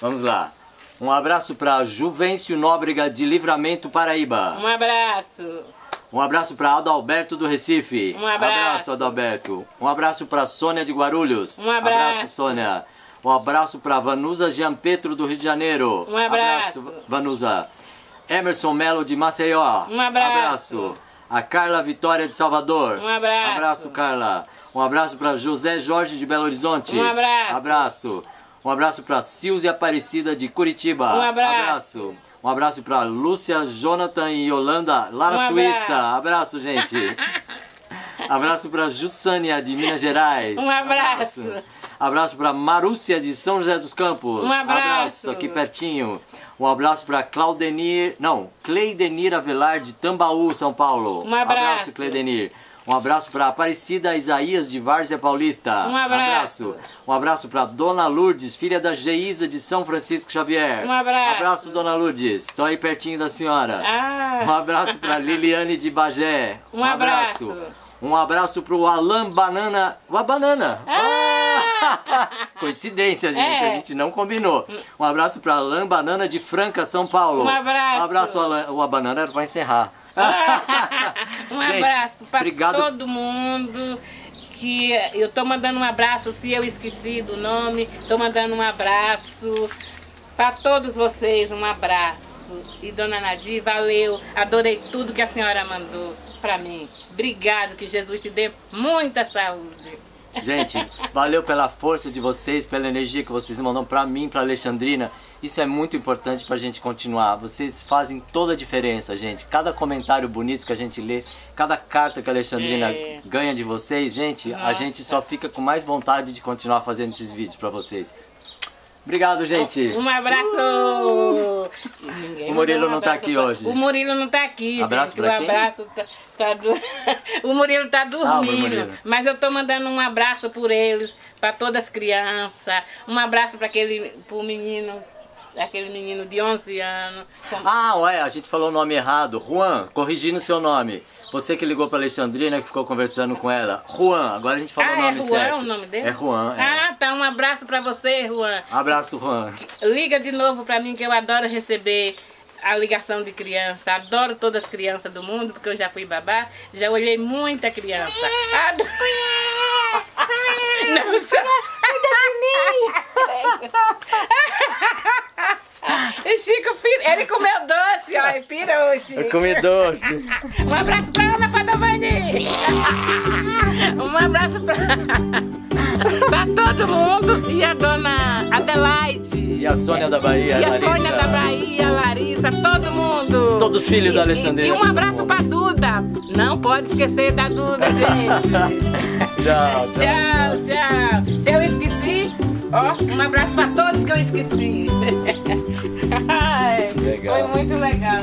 [SPEAKER 1] Vamos lá. Um abraço para Juvencio Nóbrega de Livramento, Paraíba.
[SPEAKER 2] Um abraço.
[SPEAKER 1] Um abraço para Adalberto do Recife.
[SPEAKER 2] Um abraço.
[SPEAKER 1] Adalberto. Um abraço para Sônia de Guarulhos.
[SPEAKER 2] Um abraço.
[SPEAKER 1] Sônia. Um abraço para Vanusa Gianpetro do Rio de Janeiro.
[SPEAKER 2] Um abraço.
[SPEAKER 1] Vanusa. Emerson Melo de Maceió.
[SPEAKER 2] Um abraço.
[SPEAKER 1] Abraço. A Carla Vitória de Salvador.
[SPEAKER 2] Um abraço.
[SPEAKER 1] Abraço, Carla. Um abraço para José Jorge de Belo Horizonte.
[SPEAKER 2] Um abraço.
[SPEAKER 1] Abraço. Um abraço para Silvia Aparecida de Curitiba.
[SPEAKER 2] Um abraço.
[SPEAKER 1] abraço. Um abraço para Lúcia, Jonathan e Yolanda lá na
[SPEAKER 2] Um
[SPEAKER 1] Suíça. Abraço, gente. abraço para Jussânia de Minas Gerais.
[SPEAKER 2] Um abraço.
[SPEAKER 1] Abraço para Marúcia de São José dos Campos.
[SPEAKER 2] Um abraço.
[SPEAKER 1] aqui pertinho. Um abraço para Claudenir, não, Cleidenir Avelar de Tambaú, São Paulo.
[SPEAKER 2] Um abraço.
[SPEAKER 1] Abraço, Cleidenir. Um abraço para Aparecida Isaías de Várzea Paulista.
[SPEAKER 2] Um abraço.
[SPEAKER 1] Um abraço para Dona Lourdes, filha da Geisa de São Francisco Xavier.
[SPEAKER 2] Um abraço.
[SPEAKER 1] Abraço, Dona Lourdes. Estou aí pertinho da senhora. Um
[SPEAKER 2] Ah,
[SPEAKER 1] abraço para Liliane de Bagé.
[SPEAKER 2] Um abraço.
[SPEAKER 1] Um abraço pro Alan Banana. O Banana.
[SPEAKER 2] Ah!
[SPEAKER 1] Coincidência, gente.
[SPEAKER 2] É.
[SPEAKER 1] A gente não combinou. Um abraço pra Alain Banana de Franca, São Paulo.
[SPEAKER 2] Um abraço.
[SPEAKER 1] Um abraço, Alain. O banana era pra encerrar.
[SPEAKER 2] um
[SPEAKER 1] Gente,
[SPEAKER 2] abraço para
[SPEAKER 1] obrigado.
[SPEAKER 2] todo mundo. Que eu tô mandando um abraço, se eu esqueci do nome, tô mandando um abraço para todos vocês, um abraço. E dona Nadir, valeu, adorei tudo que a senhora mandou para mim. Obrigado, que Jesus te dê muita saúde.
[SPEAKER 1] Gente, valeu pela força de vocês, pela energia que vocês mandam pra mim, pra Alexandrina. Isso é muito importante pra gente continuar. Vocês fazem toda a diferença, gente. Cada comentário bonito que a gente lê, cada carta que a Alexandrina
[SPEAKER 2] É.
[SPEAKER 1] ganha de vocês, gente, a
[SPEAKER 2] Nossa.
[SPEAKER 1] gente só fica com mais vontade de continuar fazendo esses vídeos pra vocês. Obrigado, gente.
[SPEAKER 2] Um abraço! Ninguém
[SPEAKER 1] O Murilo
[SPEAKER 2] um
[SPEAKER 1] não tá
[SPEAKER 2] abraço
[SPEAKER 1] aqui hoje.
[SPEAKER 2] O Murilo não tá aqui,
[SPEAKER 1] Abraço
[SPEAKER 2] gente.
[SPEAKER 1] pra
[SPEAKER 2] o
[SPEAKER 1] quem?
[SPEAKER 2] Tá, do... O Murilo tá
[SPEAKER 1] Ah,
[SPEAKER 2] dormindo.
[SPEAKER 1] Murilo.
[SPEAKER 2] mas eu tô mandando um abraço por eles, pra todas as crianças. Um abraço para aquele pro menino, aquele menino de 11 anos. Com-
[SPEAKER 1] Ah, ué, a gente falou o nome errado. Juan, corrigindo o seu nome. Você que ligou pra Alexandrina, que ficou conversando com ela. Juan, agora a gente falou
[SPEAKER 2] ah,
[SPEAKER 1] o
[SPEAKER 2] é
[SPEAKER 1] nome
[SPEAKER 2] Juan
[SPEAKER 1] certo.
[SPEAKER 2] o nome dele?
[SPEAKER 1] É Juan, é.
[SPEAKER 2] Ah, tá. Um abraço pra você, Juan.
[SPEAKER 1] Abraço, Juan.
[SPEAKER 2] Liga de novo pra mim que eu adoro receber a ligação de criança. Adoro todas as crianças do mundo, porque eu já fui babá, já olhei muita criança. Adoro. Não, só... O Chico, ele comeu doce, ó, e pirou, Chico.
[SPEAKER 1] comi doce.
[SPEAKER 2] Um abraço pra Ana Padovani. Um abraço pra, pra todo mundo e a dona Adelaide.
[SPEAKER 1] E a Sônia da Bahia,
[SPEAKER 2] E a
[SPEAKER 1] Larissa.
[SPEAKER 2] Sônia da Bahia, a Larissa, todo mundo.
[SPEAKER 1] Todos os filhos
[SPEAKER 2] E-
[SPEAKER 1] da
[SPEAKER 2] e-
[SPEAKER 1] Alexandrina.
[SPEAKER 2] E um abraço pra Duda. Não pode esquecer da Duda, gente.
[SPEAKER 1] Tchau,
[SPEAKER 2] tchau, tchau. Eu ó, um abraço pra todos que eu esqueci. Ai. Foi muito legal.